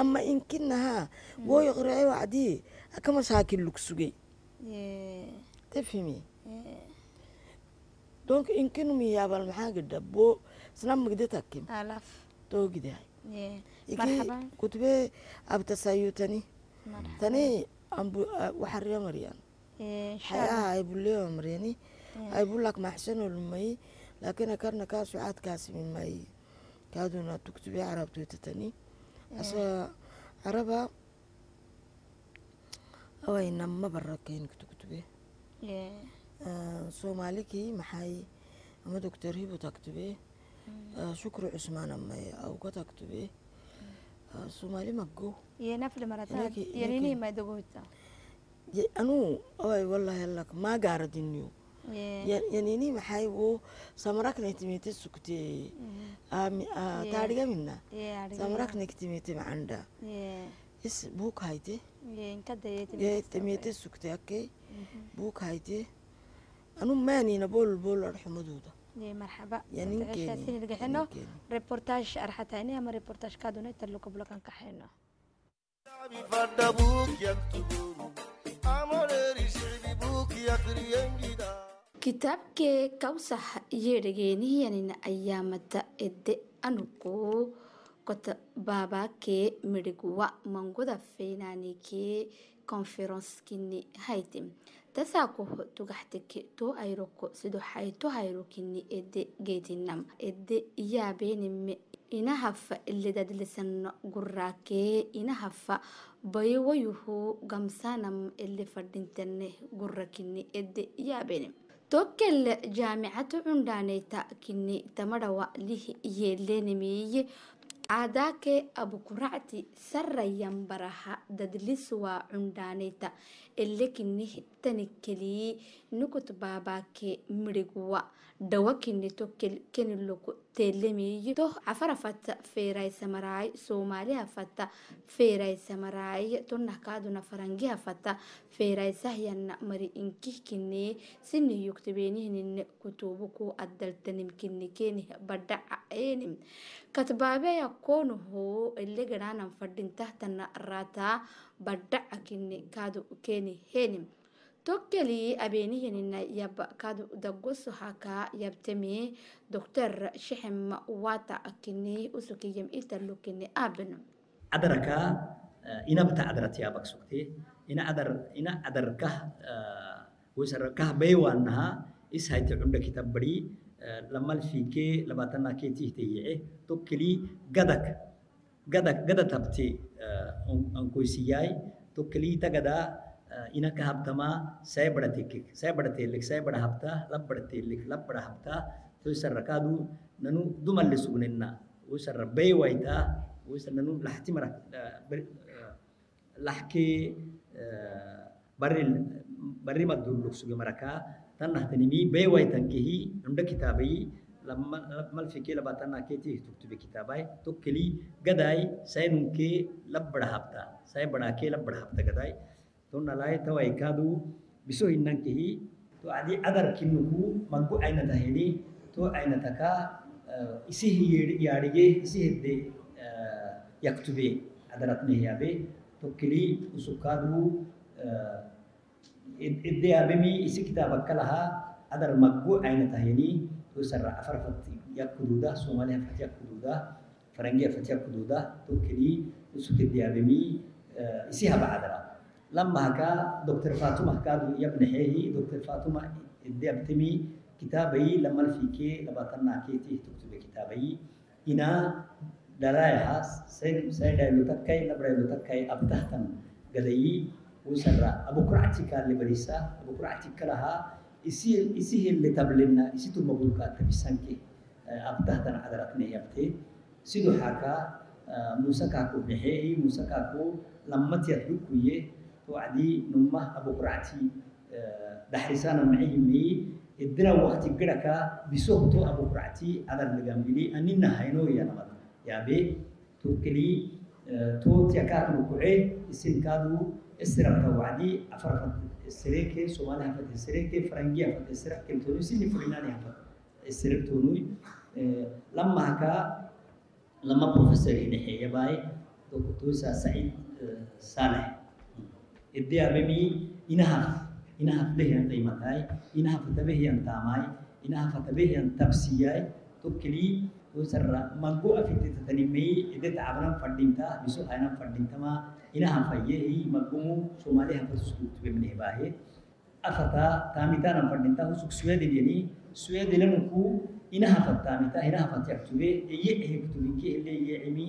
ama inkinahaa woyo qree wacdii akama shaakil lugsugay tafhimi? Donc inkinumi yaabal maxaa gidha bo isna
magdatakim
toogidahay
ikii
kutubee abtasayutani tani tani ambu waxariya maryan xayaha aybulewa maryani aybulak maxsano lumay laakin akarna kaa sucaad kaasimin maayi kaaduna tuktube carabtoyta tani asa caraba awayna mabarakayn kutube soomaaliki maxay ama doctor hibu taktube shukru cusmaan amay au ka taktube soomaali mago
yenafli marata
Inaki-
yenini
inaki-
madogoyta
anu away wallahi lak maa gaaradinyo yanini maxay wo samaraknaitimite sukte taadhigamina samaraknaitimite macanda is buuk hayte ye timite sukte ake buuk hayte anu maanina bool bool arxumadooda
marxaba martagashaasin argaxino reportage arxatayne ama reportajkaaduna tarlukablakan
kitaabkee kawsax iyo dhageynihiyanina ede anugu kota baabaakee midhiguwa manguda faynaanigee konferonskini haytim tasaako tugaxteke to ayroko sido xayto hayrokini ede geetinam ede iyaabenime inahafa iledadlisano guraakee inahafa bayowayuhu gamsanam ile fadhintane gurakini ede iyaabenim tokkel jaamicatu cundhaaneyta kini tamadhawa lih yeelenimiye caadaake abukuracti sarayan baraha dadliswa cundhaaneyta elekini hitani keliyi nukut baabake midigwa dhawakinito keniloko telemiyi toh cafara fata feraysamaraay soomaaliha fata feraysamaraay tonahkaaduna farangiha fata feraysahyana mari inkihkine siniyugtabenihinine kutubuku addaltanim kinikenih badhaca enim katbaabeya konuho eleganaanan fadhintahtana raataa badhaca kini kaadu keeni heenim tokkeli abeenihyanina yaba kaadu dagoso hakaa yabtame doctor shexem wata kini usukiyam italo kini aabino
cadarka ina bata cadarat yaabak sugte ina cadar ina cadarkah wisarkah baywaanaha is hayte cunda kitab bari lamal fike labatana ketihte yice tokkeli gadak gadak angkoisiyai to kelita gada inaka haptama saya bada tikik saya bada telik saya bada hapta lab bada telik lab bada hapta to sarra kadu nanu dumalli sugnenna wo sarra baywaita wo sarra nanu lahti marak lahki barri barri madullu sugi maraka tanah tanimi baywaita kihi nunda kitabai لما لما الفكي لباتنا كيتي تكتب كتابي توكلي قداي سينك لبڑا هبتا سي بڑا كي لبڑا هبتا قداي تون لاي تواي كادو بسو هننكهي تو عدي أدر كنكو منكو أين تهيني تو أين تكا إسيه يارجي إسيه دي yaktube adaratne yabe tokkili usukadru idde yabemi isi kitaba kalaha adar maggu ayna tahini tusarra afarfati yakududa tuisarraa afarfatti yakku duudaa Soomaaliyaa fati yakku duudaa Farangiyaa fati yakku duudaa tokkidii suke diyaabimii isi haba adara. Lamma hakaa Dooktar Faatuma hakaa yabna heehi Dooktar Faatuma iddabtimii kitaabayii lammal fiikee labaatannaa keetii tuktube kitaabayii inaa daraaya saydaayilu takkai labraayilu takkai abtahtan gadayii uusarraa abukuraacci kaalle bariisaa abukuraacci kalahaa اسی اسی ہی لے تب لینا اسی تو مبلکات کا آه، بسان کے اب تہ تن حضرت نے اب تھے سیدو حا کا آه، موسا کا کو بہے ہی موسا کا کو لمت یت لو کو یہ تو عدی نما ابو قراتی دحسان معهم لي ادنا وقت قدك بسوقته أبو قراتي أنا اللي جنبي لي أني نهينو يا نمد. يا بي توكلي آه، توت يا كاتو كوعي السنكادو السرقه وعدي افرقت sareke somaali hafate sareke farangi hafate sare keltoonoy sini fulinaan hafate sare e lama professor idhexeeya baay doktosa saciid e, saalex idiabemi inahaf inahaf lehiyan qiimataay inahaf tabehiyan taamaay inahaf tabehiyan tabsiyaay tokkelii dosarra magu afititatanimeyi ideta fadhinta biso haynan fadhintama إذا تعبنا فردينتا بسوا هاينا فردينتا ما إنا هم فيه هي مقومو سومالي هم فتسكوت بمنه باهي أفتا تاميتا نم فردينتا هو سك سويد يعني سويد لنكو إنا هم فتاميتا إنا هم فتيك تبي إيه إيه كتبين كي اللي يعمي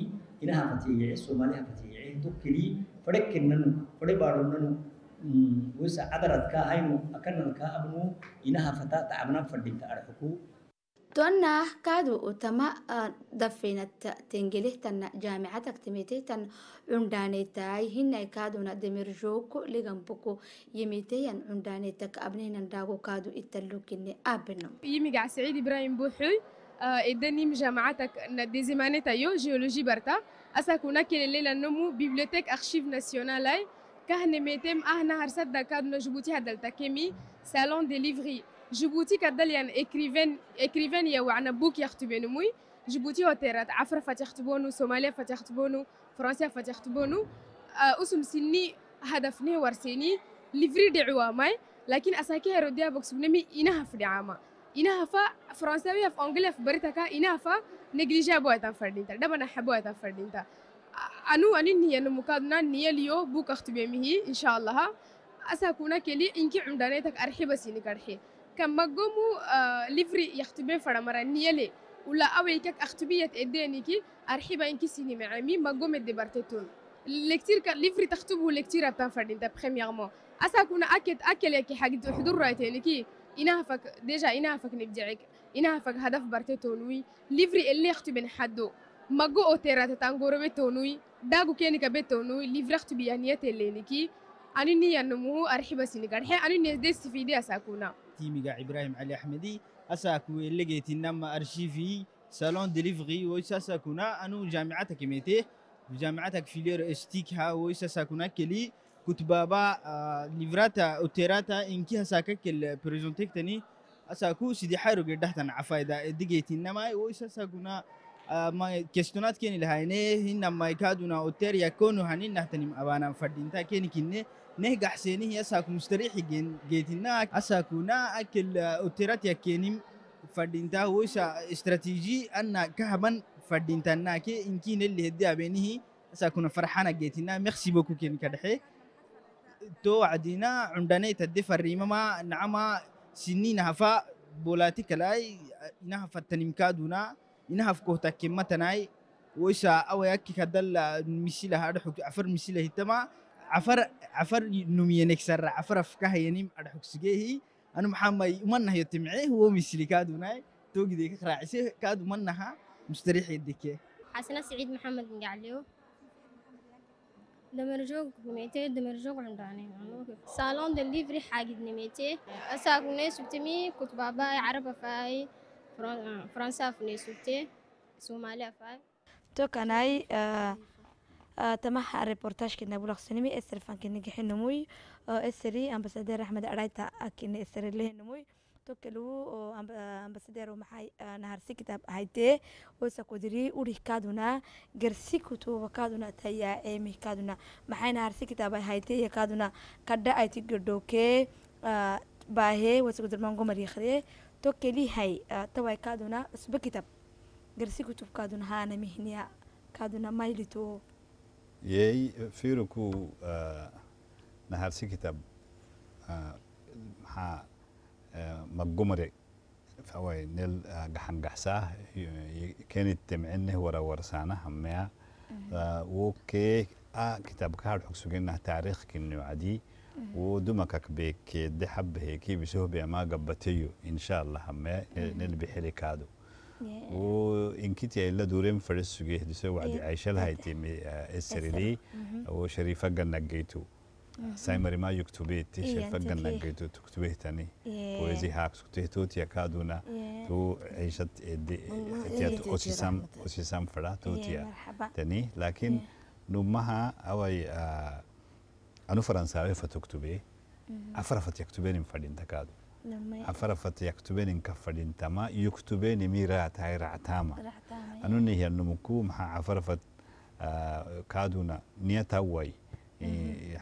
إنا هم فتيه سومالي هم فتيه تو كلي فرق كنن فرق بارون نن وسا عدرت كا هاينو أكنن كا أبنو إنا هم فتا تعبنا فردينتا أرحكو
توانا كادو وتما دفينت تنجليهتن جامعة تميتيتن عندانيتاي هنا كادونا دمرجوكو لغنبوكو يميتين عندانيتك أبنين داغو كادو إتلوكيني أبنو.
يمي سعيد إبراهيم بوحوي إدني مجامعتك ديزيماني تايو جيولوجي برتا. أساكونا كي الليلة نمو بيبليوتيك أرشيف ناسيونالاي. كهنميتم أهنا هرسد كادونا جبوتي هدلتا كيمي سالون دي ليفري جيبوتي كدليان إكريفين إكريفين يا وعنا بوك يختبينو موي. جيبوتي هوتيرات عفرة فتختبونو سوماليا فتختبونو فرنسا فتختبونو آه، أسم سني هدفني ورسيني دعوة ماي لكن أساكي هروديا بوكس بنمي إنها في دعامة إنها فا فرنساوية في أنجليا في بريتاكا إنها فا نجليجا بويتا فردينتا. دبنا حبويتا فردينتا. أنو أني نيا نمكادنا نيا ليو بوك أختبيمه إن شاء الله. أساكونا كلي إنكي عمدانيتك أرحي بسيني كرحي كم مقومو آه ليفري يختبين فرمرا نيا لي ولا أويكك أختبية إدينيكي أرحيبا إنكي سيني معامي مقوم الدبرتتون لكتير كان ليفري تختبه لكتير أبتان فردينتا بخيميغمو أساكونا أكيد أكل يكي حق حضور رأيتينيكي إنها فك ديجا إنها فك نبجعك إنها فك هدف برتتونوي ليفري اللي يختبين حدو. مقو أوتيرا تتانغورو بتونوي داغو كيني كبتونوي ليفري اختبي أنية اللينيكي أني نيا نمو نيا دي سفيدي أساكونا
تيميغا إبراهيم علي أحمدي. أساكو اللي نما أرشيفي سالون ديليفري ويسا ساكونا أنو جامعتك كميتي جامعتك فيلير استيكها ويسا ساكونا كلي كتبابا آه ليفراتا أوتيراتا إنكي هساكك البريزونتيك تاني أساكو سيدي حيرو قدحتن عفايدا ديجيتي نما ويسا ساكونا آه ما كيستونات كيني لهايني هنما يكادونا أوتير يكونو هنين نحتنم أبانا فردينتا كيني كيني. نهجع حسيني هي ساكو مستريح جين جيتنا. أساكونا أكل أوتيرات يكينيم فردينتا ويسا استراتيجي أن كهبن فردينتا ناكي إنكين اللي هدي أبينه أساكونا فرحانة جيتنا. ميرسي بوكو كين كدحي. تو عدينا عندنا تدي فريمة ما نعما سنين هفا بولاتي كلاي. إنها فتنم كادونا. إنها فكوتا كمتناي ويسا أو يكي كدل مسيلة هذا حك عفر مسيلة هتما عفر عفر نمي نكسر عفر فكاه ينم أرحك سجيه أنا محمد منها يتمعيه هو مسيلة كادونا تو جديك راعسي كادو منها مستريح يديك
حسنة سعيد محمد بن قعليو دمرجوق نميتي دمرجوق عنداني صالون دليفري حاجة نميتي أساق ناس سبتمي كنت باباي عربة فاي فرن- فرنسا tamaha reportajkena bulaqsanimi eser fankinigixinamuy
eseri ambasader axmed araita akina eserelehinamuy tokelu ambasadero maxay naharsi kitaab ahaytee osakodiri urih kaaduna garsi kutuba kaaduna taya eemih kaaduna maxay naharsi kitaab ahaytee kaaduna kadha ayti gardhowkee baahee wasakodirmangomariyakree tokelihay tawai kaaduna usba kitaab garsi kutub kaaduna haana mihniya kaaduna maylitoo هايتي يا كادونا كدا ايتي جدوكي آه باهي وسكودر مانغو مريخري توكلي هاي آه تواي كادونا اسبا كتاب جرسي كتب كادونا هانا مهنيا كادونا مايلتو
يي فيركو آه نهارسي كتاب آه وإنكتي إلا دورين فرس سجيه دسوا وعدي
إيه،
عايشة لها. يتم السريلي وشريفة قلنا جيتو. سايمري ما يكتبي
إيه،
شريفة قلنا
كي.
جيتو تكتبه تاني.
Yeah.
بويزي هاك تكتبه توت يا كادونا. تو عيشة دي تيات
إيه،
أوسيسام
تجربة.
أوسيسام فرا توت
Yeah,
يا
مرحبا.
تاني. لكن نمها أوي آه أنو فرنساوي فتكتبي أفرفت يكتبين فردين تكادو.
لما
أفرفت يكتبين كفردين تما يكتبين ميرات هاي رعتاما.
راح تعمل
أنو هي النمكو مع عفرفت آه كادونا نيتا وي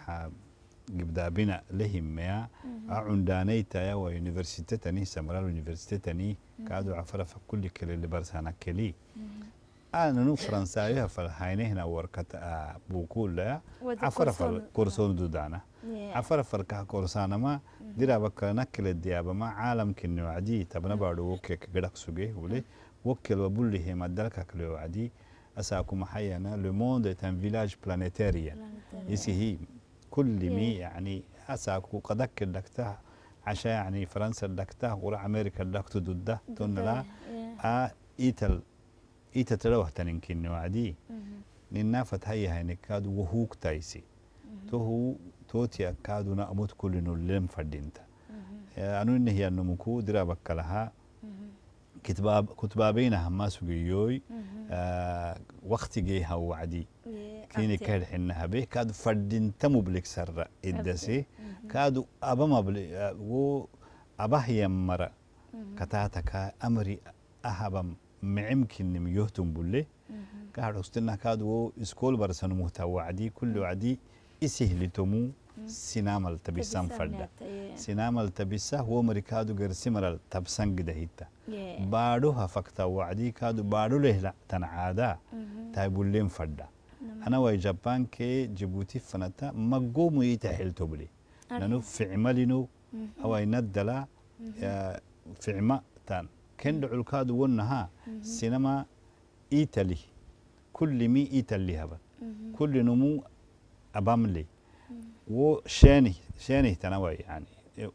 ها جبدا بنا لهم ما عنداني تايا كل كل أنا نو فرنساوي فالهايني هنا وركت آه بوكول لا
ودي
عفرف
كورسون.
دودانا.
Yeah.
عفرف الكه كورسانا ما. ديرا بكا نكل الديابة ما. عالم كنو عدي تبنا بارو وكيك قدك سوغي ولي. وكل وبله ما دلك كلو عدي أساكو محيانا. لو موند est un village planétarien. Ici هي كل مي يعني أساكو قدك الدكتا عشان يعني فرنسا الدكتا ورا أمريكا الدكتو ضده تون لا
Yeah.
آ إيتل إيتا تلوه تنكين وعدي ننافت هيا هيني كادو وهوك تايسي. تو هو توتي كادونا أموت كل نلم فردينتا. أنو إن هي النمكو درا بكلها كتباب كتبابين هما سوغيوي آه وقت جيها وعدي.
Yeah.
كيني. كهر حنا به كادو فردين تمو بلك سر إدسي كادو أبا ما بلي آه، و أباه يمر كتاتك أمري أهبم. معمكن ميوتم بله قاعد أستنى كادو إسكول برسن مهتا وعدي كل وعدي إسهل تمو سينام التبسام فردا. سينام التبسة هو مريكادو غير التبسان قده هيتا بارو هفكتا وعدي كادو بارو له تنعادا. تايبولين فردا. أنا واي جابان كي جيبوتي فنتا مقوم يتحيل تبلي لأنه في عملينو أو ندلا في عما تان. كن دعو كادو ونها سينما إيتالي. كل مي إيتالي هبا. كل نمو أباملي. و شاني تنوي يعني.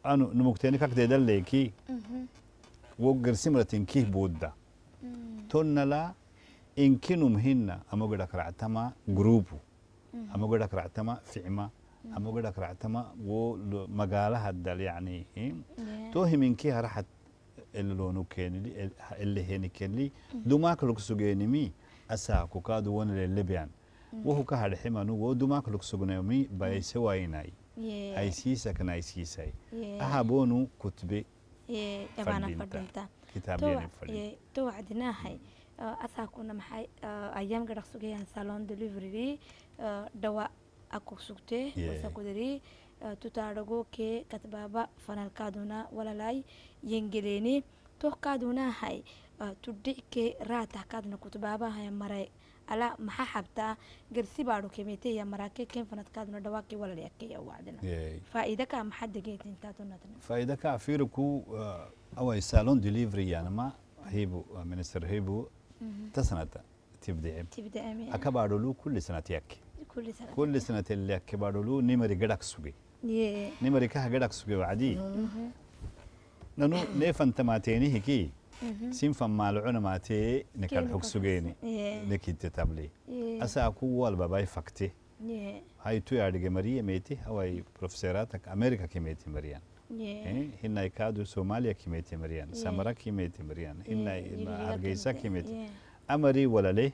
أنا نمكتني كك دللي كي. و قرسمرة كيه بودا تونلا إن كنم هنا أما قد كرعتما جروبو. أما قد كرعتما فيما أما قد كرعتما و مقالة هدل يعني توهم إن كيه راحت elloonu keenili elleheeni keenili dumaaka lugsugeenimi asa kukaadu wanale lebian wuhu ka hadheximanu wo dumaaka lugsugnami bayse waayinay aysiisakana aysiisay ahabonu kutbe fadhintawacdinaahay asaakuna maxay ayam garaqsugayan salon delivery uh,
dhawa akug
sugtee wasakudari
تو عدناهي أساكونا محي أيام قرق سجيان سالون دليفري دواء أكو سكتي وسكودري tutaadhago kee katbaaba fanalkaaduna walalay yengeleni tohkaadunahay tudhike raatahkaaduna kutbaabahaya maray ala maxa xabtaa gersi baadho kemeteya marake ken fanadkaaduna dhawaake walalyakeya wacdina faa'iida kaa maxaa degeetintaadunadna
فإذا كان فيركو أو سالون ديليفري يعني ما هيبو منستر هيبو تسنة تبدأ
tibda ame
أكبارلو كل سنة يك
kulli sana
كل سنة اللي أكبارلو nimarika haga
dhaqsuge
wacdii nanu neefantamaateenihiki sinfan maalucunamaatee nikal xogsugeeni nikitte table asaa ku walbabai fakte hay tu
yaadhige
mariye meeti
hawai
profeseratak amerika kimeti mariyan
hinai
kaadu somaaliya kimeti mariyan samara kimeti mariyan hinai hargeysa kimeti amari
walale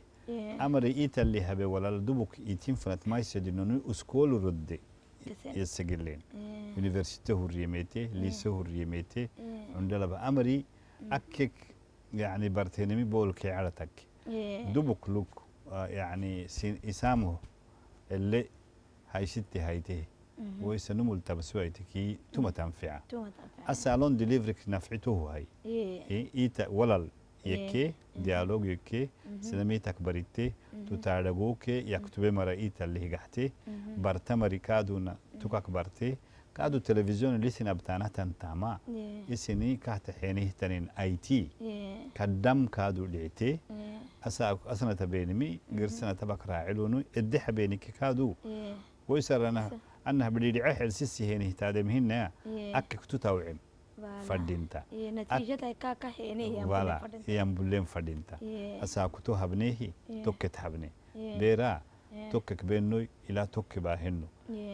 amari italli habe walal dubuk itin maisedinonu uskoolu rodde هنا أرجيسا كميتي أمري ولا ليه أمري إيتا اللي هبه ولا دبك إيتين فنت ما يسجنوني أسكول ردي يسجلين يونيفرسيتي هوريميتي ليسي هوريميتي عندنا بأمري أكك يعني برتينمي بولكي على تك دبك لوك آه، يعني سين إسامه اللي هاي ستي هايته ويسنو ملتبسو هايتكي توما تنفع السالون ديليفريك نفعته هاي إيه إيتا ولل يكي ديالوج يكي سنمي تكبريتي تتعرقوكي يكتبي مرا إيتا اللي هجحتي برتمري كادونا تكاك برتي كادو تلفزيون اللي سنة بتانا تنتاما إسني كهت حينيه تنين أي تي كدم كادو لعتي أسا أسنة بينمي غير سنة تبك راعلونو إدح بينك كادو ويسر أنا أنها بدي عحل سيسي هيني تادم هنا أكك تتوعم فردينتا
natiijada kaa ka heenaya
ولا ينبلين فردينتا أسا كتو هبنيه توكت هبني بيرا توكك بينو إلى توك باهنو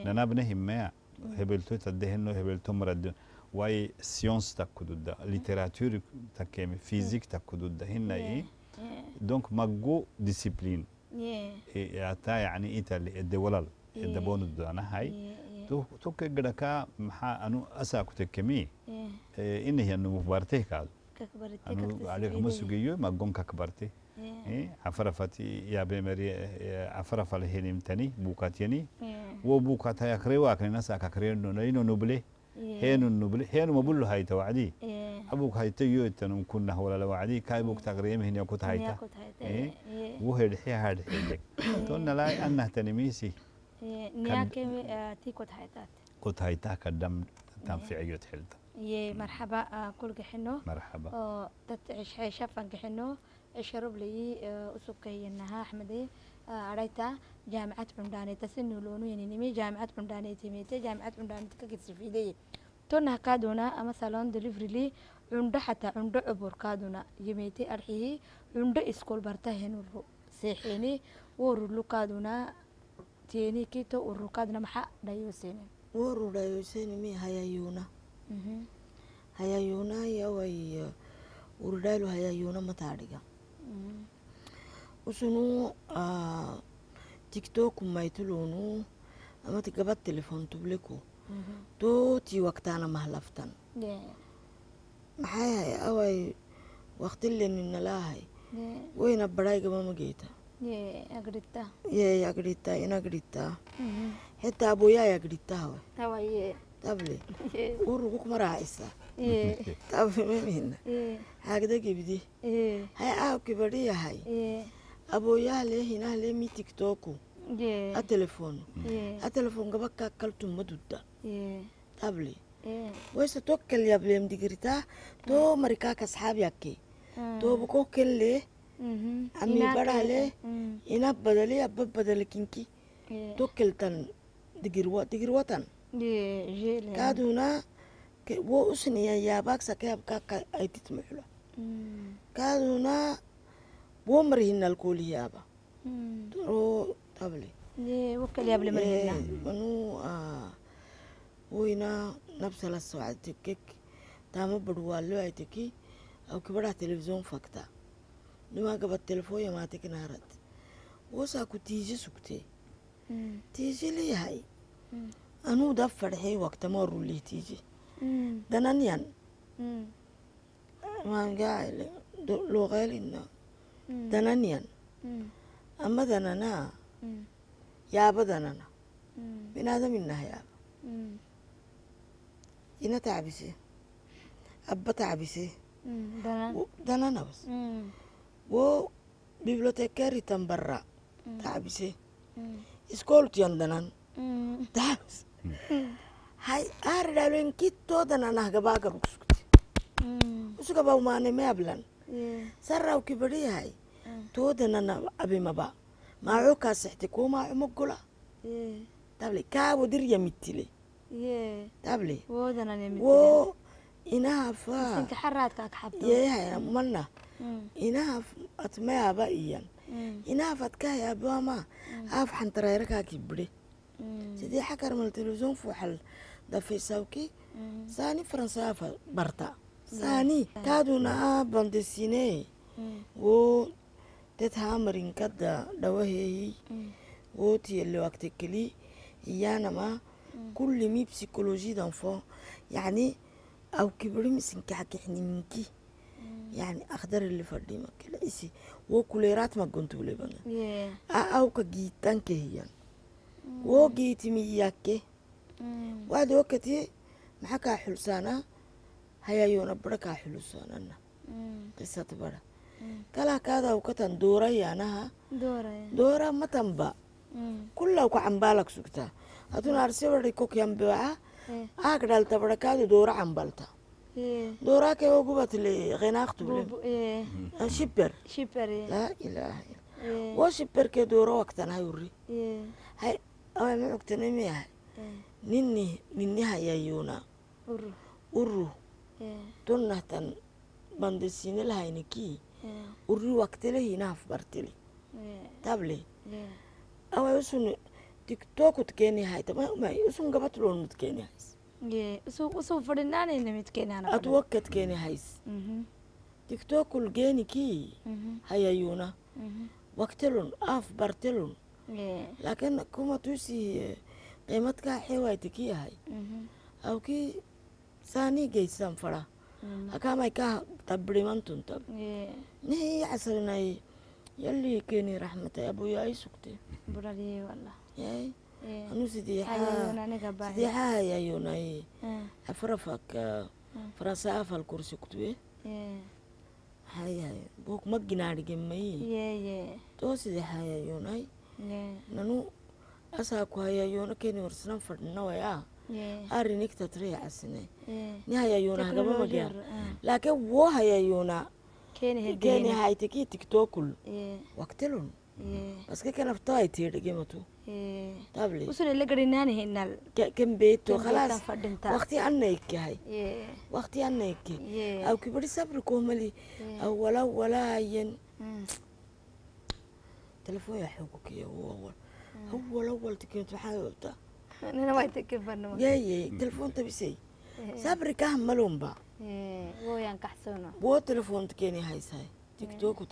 نانا بنه ما هبلتو تدهنو هبلتو مرد واي سيونس تكودودا ليتراتور تكيمي فيزيك تكودودا هنا إيه دونك ماغو ديسيبلين ياتا يعني إيتالي الدولال الدبون الدانا هاي كغدكا محا انو اسا كتكمي إنه أنه مبارته كاد أنو عليك مسوجيو ما جون كبرته إيه عفرفتي يا بمري عفرف الهنيم تاني بوكاتيني و بوكات هيا كريوا كنا ناس كرينو نينو نبلي هينو نبلي هينو مبلو هاي توعدي أبوك هاي تيو تنم كنا ولا لو عدي كاي بوك تقريم هني كنت هايتا إيه وهد حي هاد حيلك تونا لا أنه تنميسي
مرحبا
كل جحنو مرحبا تت جحنو
عش رب لي أسوكي
إنها
أحمد عريتا جامعة بمداني تسن لونو يعني نمي جامعة بمداني تميتة جامعة بمداني تكجس في تونا كادونا أما سالون دليفري لي عند حتى عند عبور كادونا يميتة أرحيه عند إسكول برتا هنو سيحيني ورلو كادونا tieni kito urukadna maxa dhayosene
woru dhayosene mi hayayuna mhm. hayayunayaway uh, urudhaylu hayayuna mataadhiga mhm. usunu uh, tiktoku maytulunu amati gabad telefon tubliku mhm. toti waqtaana mahlaftan. Maxay hay away waqti
lenina
laahay weyna badhaygama mageeta
ye
yagrita
inagrita
hetaa aboyaa
yagritahawe
table. Urugu
kuma
raacisa tabmemina
hagdagibdi
hay aakibadhiyahay aboyahalee hinahalee
mitigtooku
a telefono a telefon gaba kaa
kaltumaduda
table. Wayse to kalyableem digirtaa too marikaaka asxaabyake toobuko kenlee
Mhm. Mm.
ina badale abba badale kinki
ye
to keltan digirwa digirwatan
ye jele
kaaduna ke- wo usniya yaabaag sakeab kaka aitit muxula
Mm.
kaaduna wo marihinal kooliyaaba
Mm.
to table
ye wakal yable marina
manu woyna nabsala socadtekek taama badhwaalo aiteki aw kibadha televizyon fakta نما قبل التلفون ما تكن
عرض
وسا كتيجي
سكتي
تيجي لي هاي أنا دفر هاي
وقت
ما
رولي
تيجي دنان
يان
ما
قال
لو قال
إنه
دنان يان
أما
دنانا يا
بدنانا
من هذا منا يا
إنا تعبسي
أبا تعبسي دنانا
بس
wo bibliotekari tambara. Tacbise iskooltiyan danan
tacbis
mm. hay aradhalen kitoodan
anahgabaagar
usugte usugabau maaneme
ablan
sarraw kibadhiyahay abimaba maaco kaa sexte kuu maaco ma
gola
table kaawo dirya
mitile
table wo
inaha faa.
Yeehaya إناف أتما ان
إيان
إناف أتكا يا ما أف
حن
ترايركا كبري. سيدي حكر من
التلفزيون
فوحل. دفي ساوكي ساني فرنسا برتا. ساني
كادونا
هناك و تتهامرين كدا
دوهي.
و تيلي وقت كلي. إيانا ما. كل مي بسيكولوجي دانفو. يعني أو كبري yani akhdari lifadhima kila isi wo kuleeraatma
gontulebanga
yeah. aauka giittanke hiyan. Mm. wo giitimiyakke
mm.
waadi wakati maxa kaa xulsaanaa hayayoona bara kaa xulusaanana
mm.
qisad bara.
Mm.
Kalaa kaadaukatan
doorayaanaha
doora matanba
mm.
kulau ka cambaalak sugtaa hatun arsebari kokyanbewaca aagdhalta doora cambalta dooraake oo gubatile qenaaqtule
shiber shiber
laa ilaaha wo shiberkee dooro waqtanay
uri
hay awa mucugtanimiyaha nini ninihayayuna
uru
tunahtan
bandisiinelahayniki
uri waqtilehinaaf
bartile
table away usun tiktokut keenihays usun
gabatulon
mut keenihays adwakadkeeni hays tiktookul
geeni
kii
hayayuuna
waktelun aaf bartelun laakiin kuma tuusii qiimadkaa eh, eh,
xeewayta
kii ahay awkii saanii
geysaan
fara hakamay kaa
dhabrimantunta
nihii casalinay yallii keeni raxmatay abuyaa i sugte
anuu sadeexahay
ayuunay eh.
afarafaka
ah, faraasa afal kursi
kutwe.
Maxaa yahay buuk
ma ginaadhigamay
too sadeexahay
ayuunay eh.
nanu asaa ku hayayuuna keni warsanan fadhinaway
ah
arinigta traya
casine
ni hayayuuna hagaba magyar laakiin woo
hayayuuna
keni haytekii tiktokul
waktilun
waktelun
Ye.
baske kanafto ay tiidhigematu
Ye.
table
Usun ila garinaani hinal.
kan beeto
Kan
khalaas
beetan fadhinta.
waqti anaykahay
Ye.
waqti anayke
Ye.
aw kibari sabri kohmali aw wala walaayan
Mm.
telefon yaa xoogukaya awal awal awal tikent maxaa wabta
Nina way tekefano.
yaye telefon tabisay sabri kah malumba
Ye. Woyan kaxsono.
wo telefon tikeni haysay tiktokut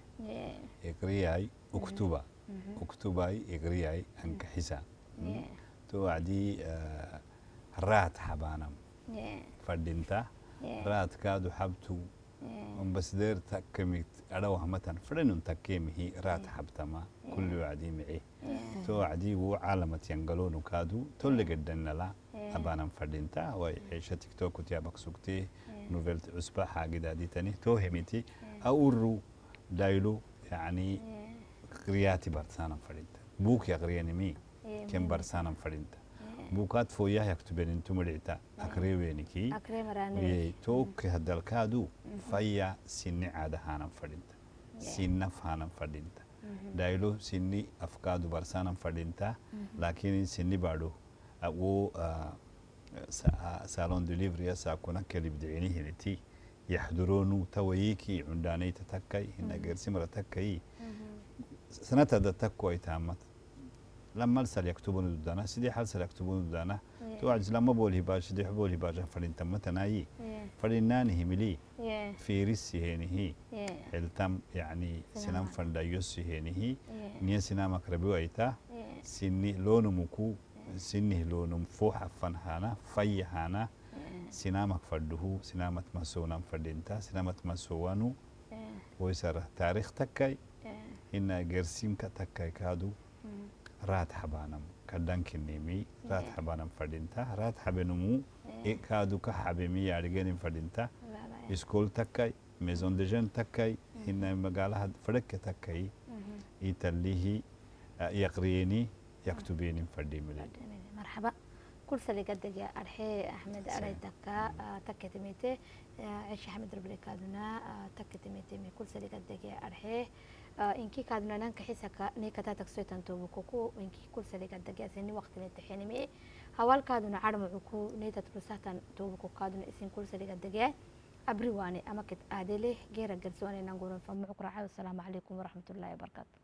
كيني كده إقريا أكتوبا أكتوبا إقريا أنك حسا تو عدي رات حبانم. فدينتا رات كادو حبتو. أم بس دير تكميت. أروها مثلا فرنون تكيمي هي رات حبتما. كل وعدي معي. تو عدي و عالمة ينقلون كادو. تولي قدنا لا أبانا فردينتا وعيشة تيك توك وتيابك سوكتي. نوفيل عسبة حاجة دادي تاني تو هميتي. أورو. دايلو يعني قرياتي برسانا فردينتا بوك يا قرياني مي. كم برسانا فردينتا بوكات فوياه يكتبين أنتم مريتا. أكري وينكي
أكري مراني.
توك هدالكادو فيا سني عادة هانم فردينتا سنة فهانم فردينتا دايلو سني أفكادو برسانا فردينتا لكن سني بادو wo salon delivery saakuna kalibdicini hiniti yaxduroonu tawayiki cundaanayta takkay hina gersimara takkay sanatada takku ay taamat lama sal yaktubunu dudana sidii hal sal yaktubunu dudana توعد لما بول هباش دي حبول هباش فرين تم تناي فرينان هملي فيرس هيني هي. التم يعني سنام فردا يوس هيني هي. نيا سنام أقربي ويتا سني لون مكو. سنه لونم فوح فنهانا فيهانا سنامك فردهو سنامة مسونا فردينتا سنامة مسوانو. ويسر تاريخ تكاي. هنا جرسيم كتكاي كادو. رات حبانم كدان كنيمي رات حبانم فردينتا. رات حبنمو. إيه. كادو كحبمي يارجين فردينتا. إسكول تكاي ميزون دي جن تكاي. هنا مقالها فرق تكاي. يتليه يقريني يكتبين فردي
مرحبا. كل جاء أرحي أحمد أري تكا تكت ميتي عيش أحمد ربري كادونا تكت ميتي مي كل جاء أرحي. إنكي كادونا نانك حيسك نيكا تاتك سويتان توبكوكو إنكي كل جاء سني وقت نتحيني مي. هوال كادونا عرم عكو نيتا تلساتان توبكو كادونا إسين كل جاء. أبريواني أما كت آدلي غير قرسواني نانقورن فمعك رعاية والسلام عليكم ورحمة الله وبركاته.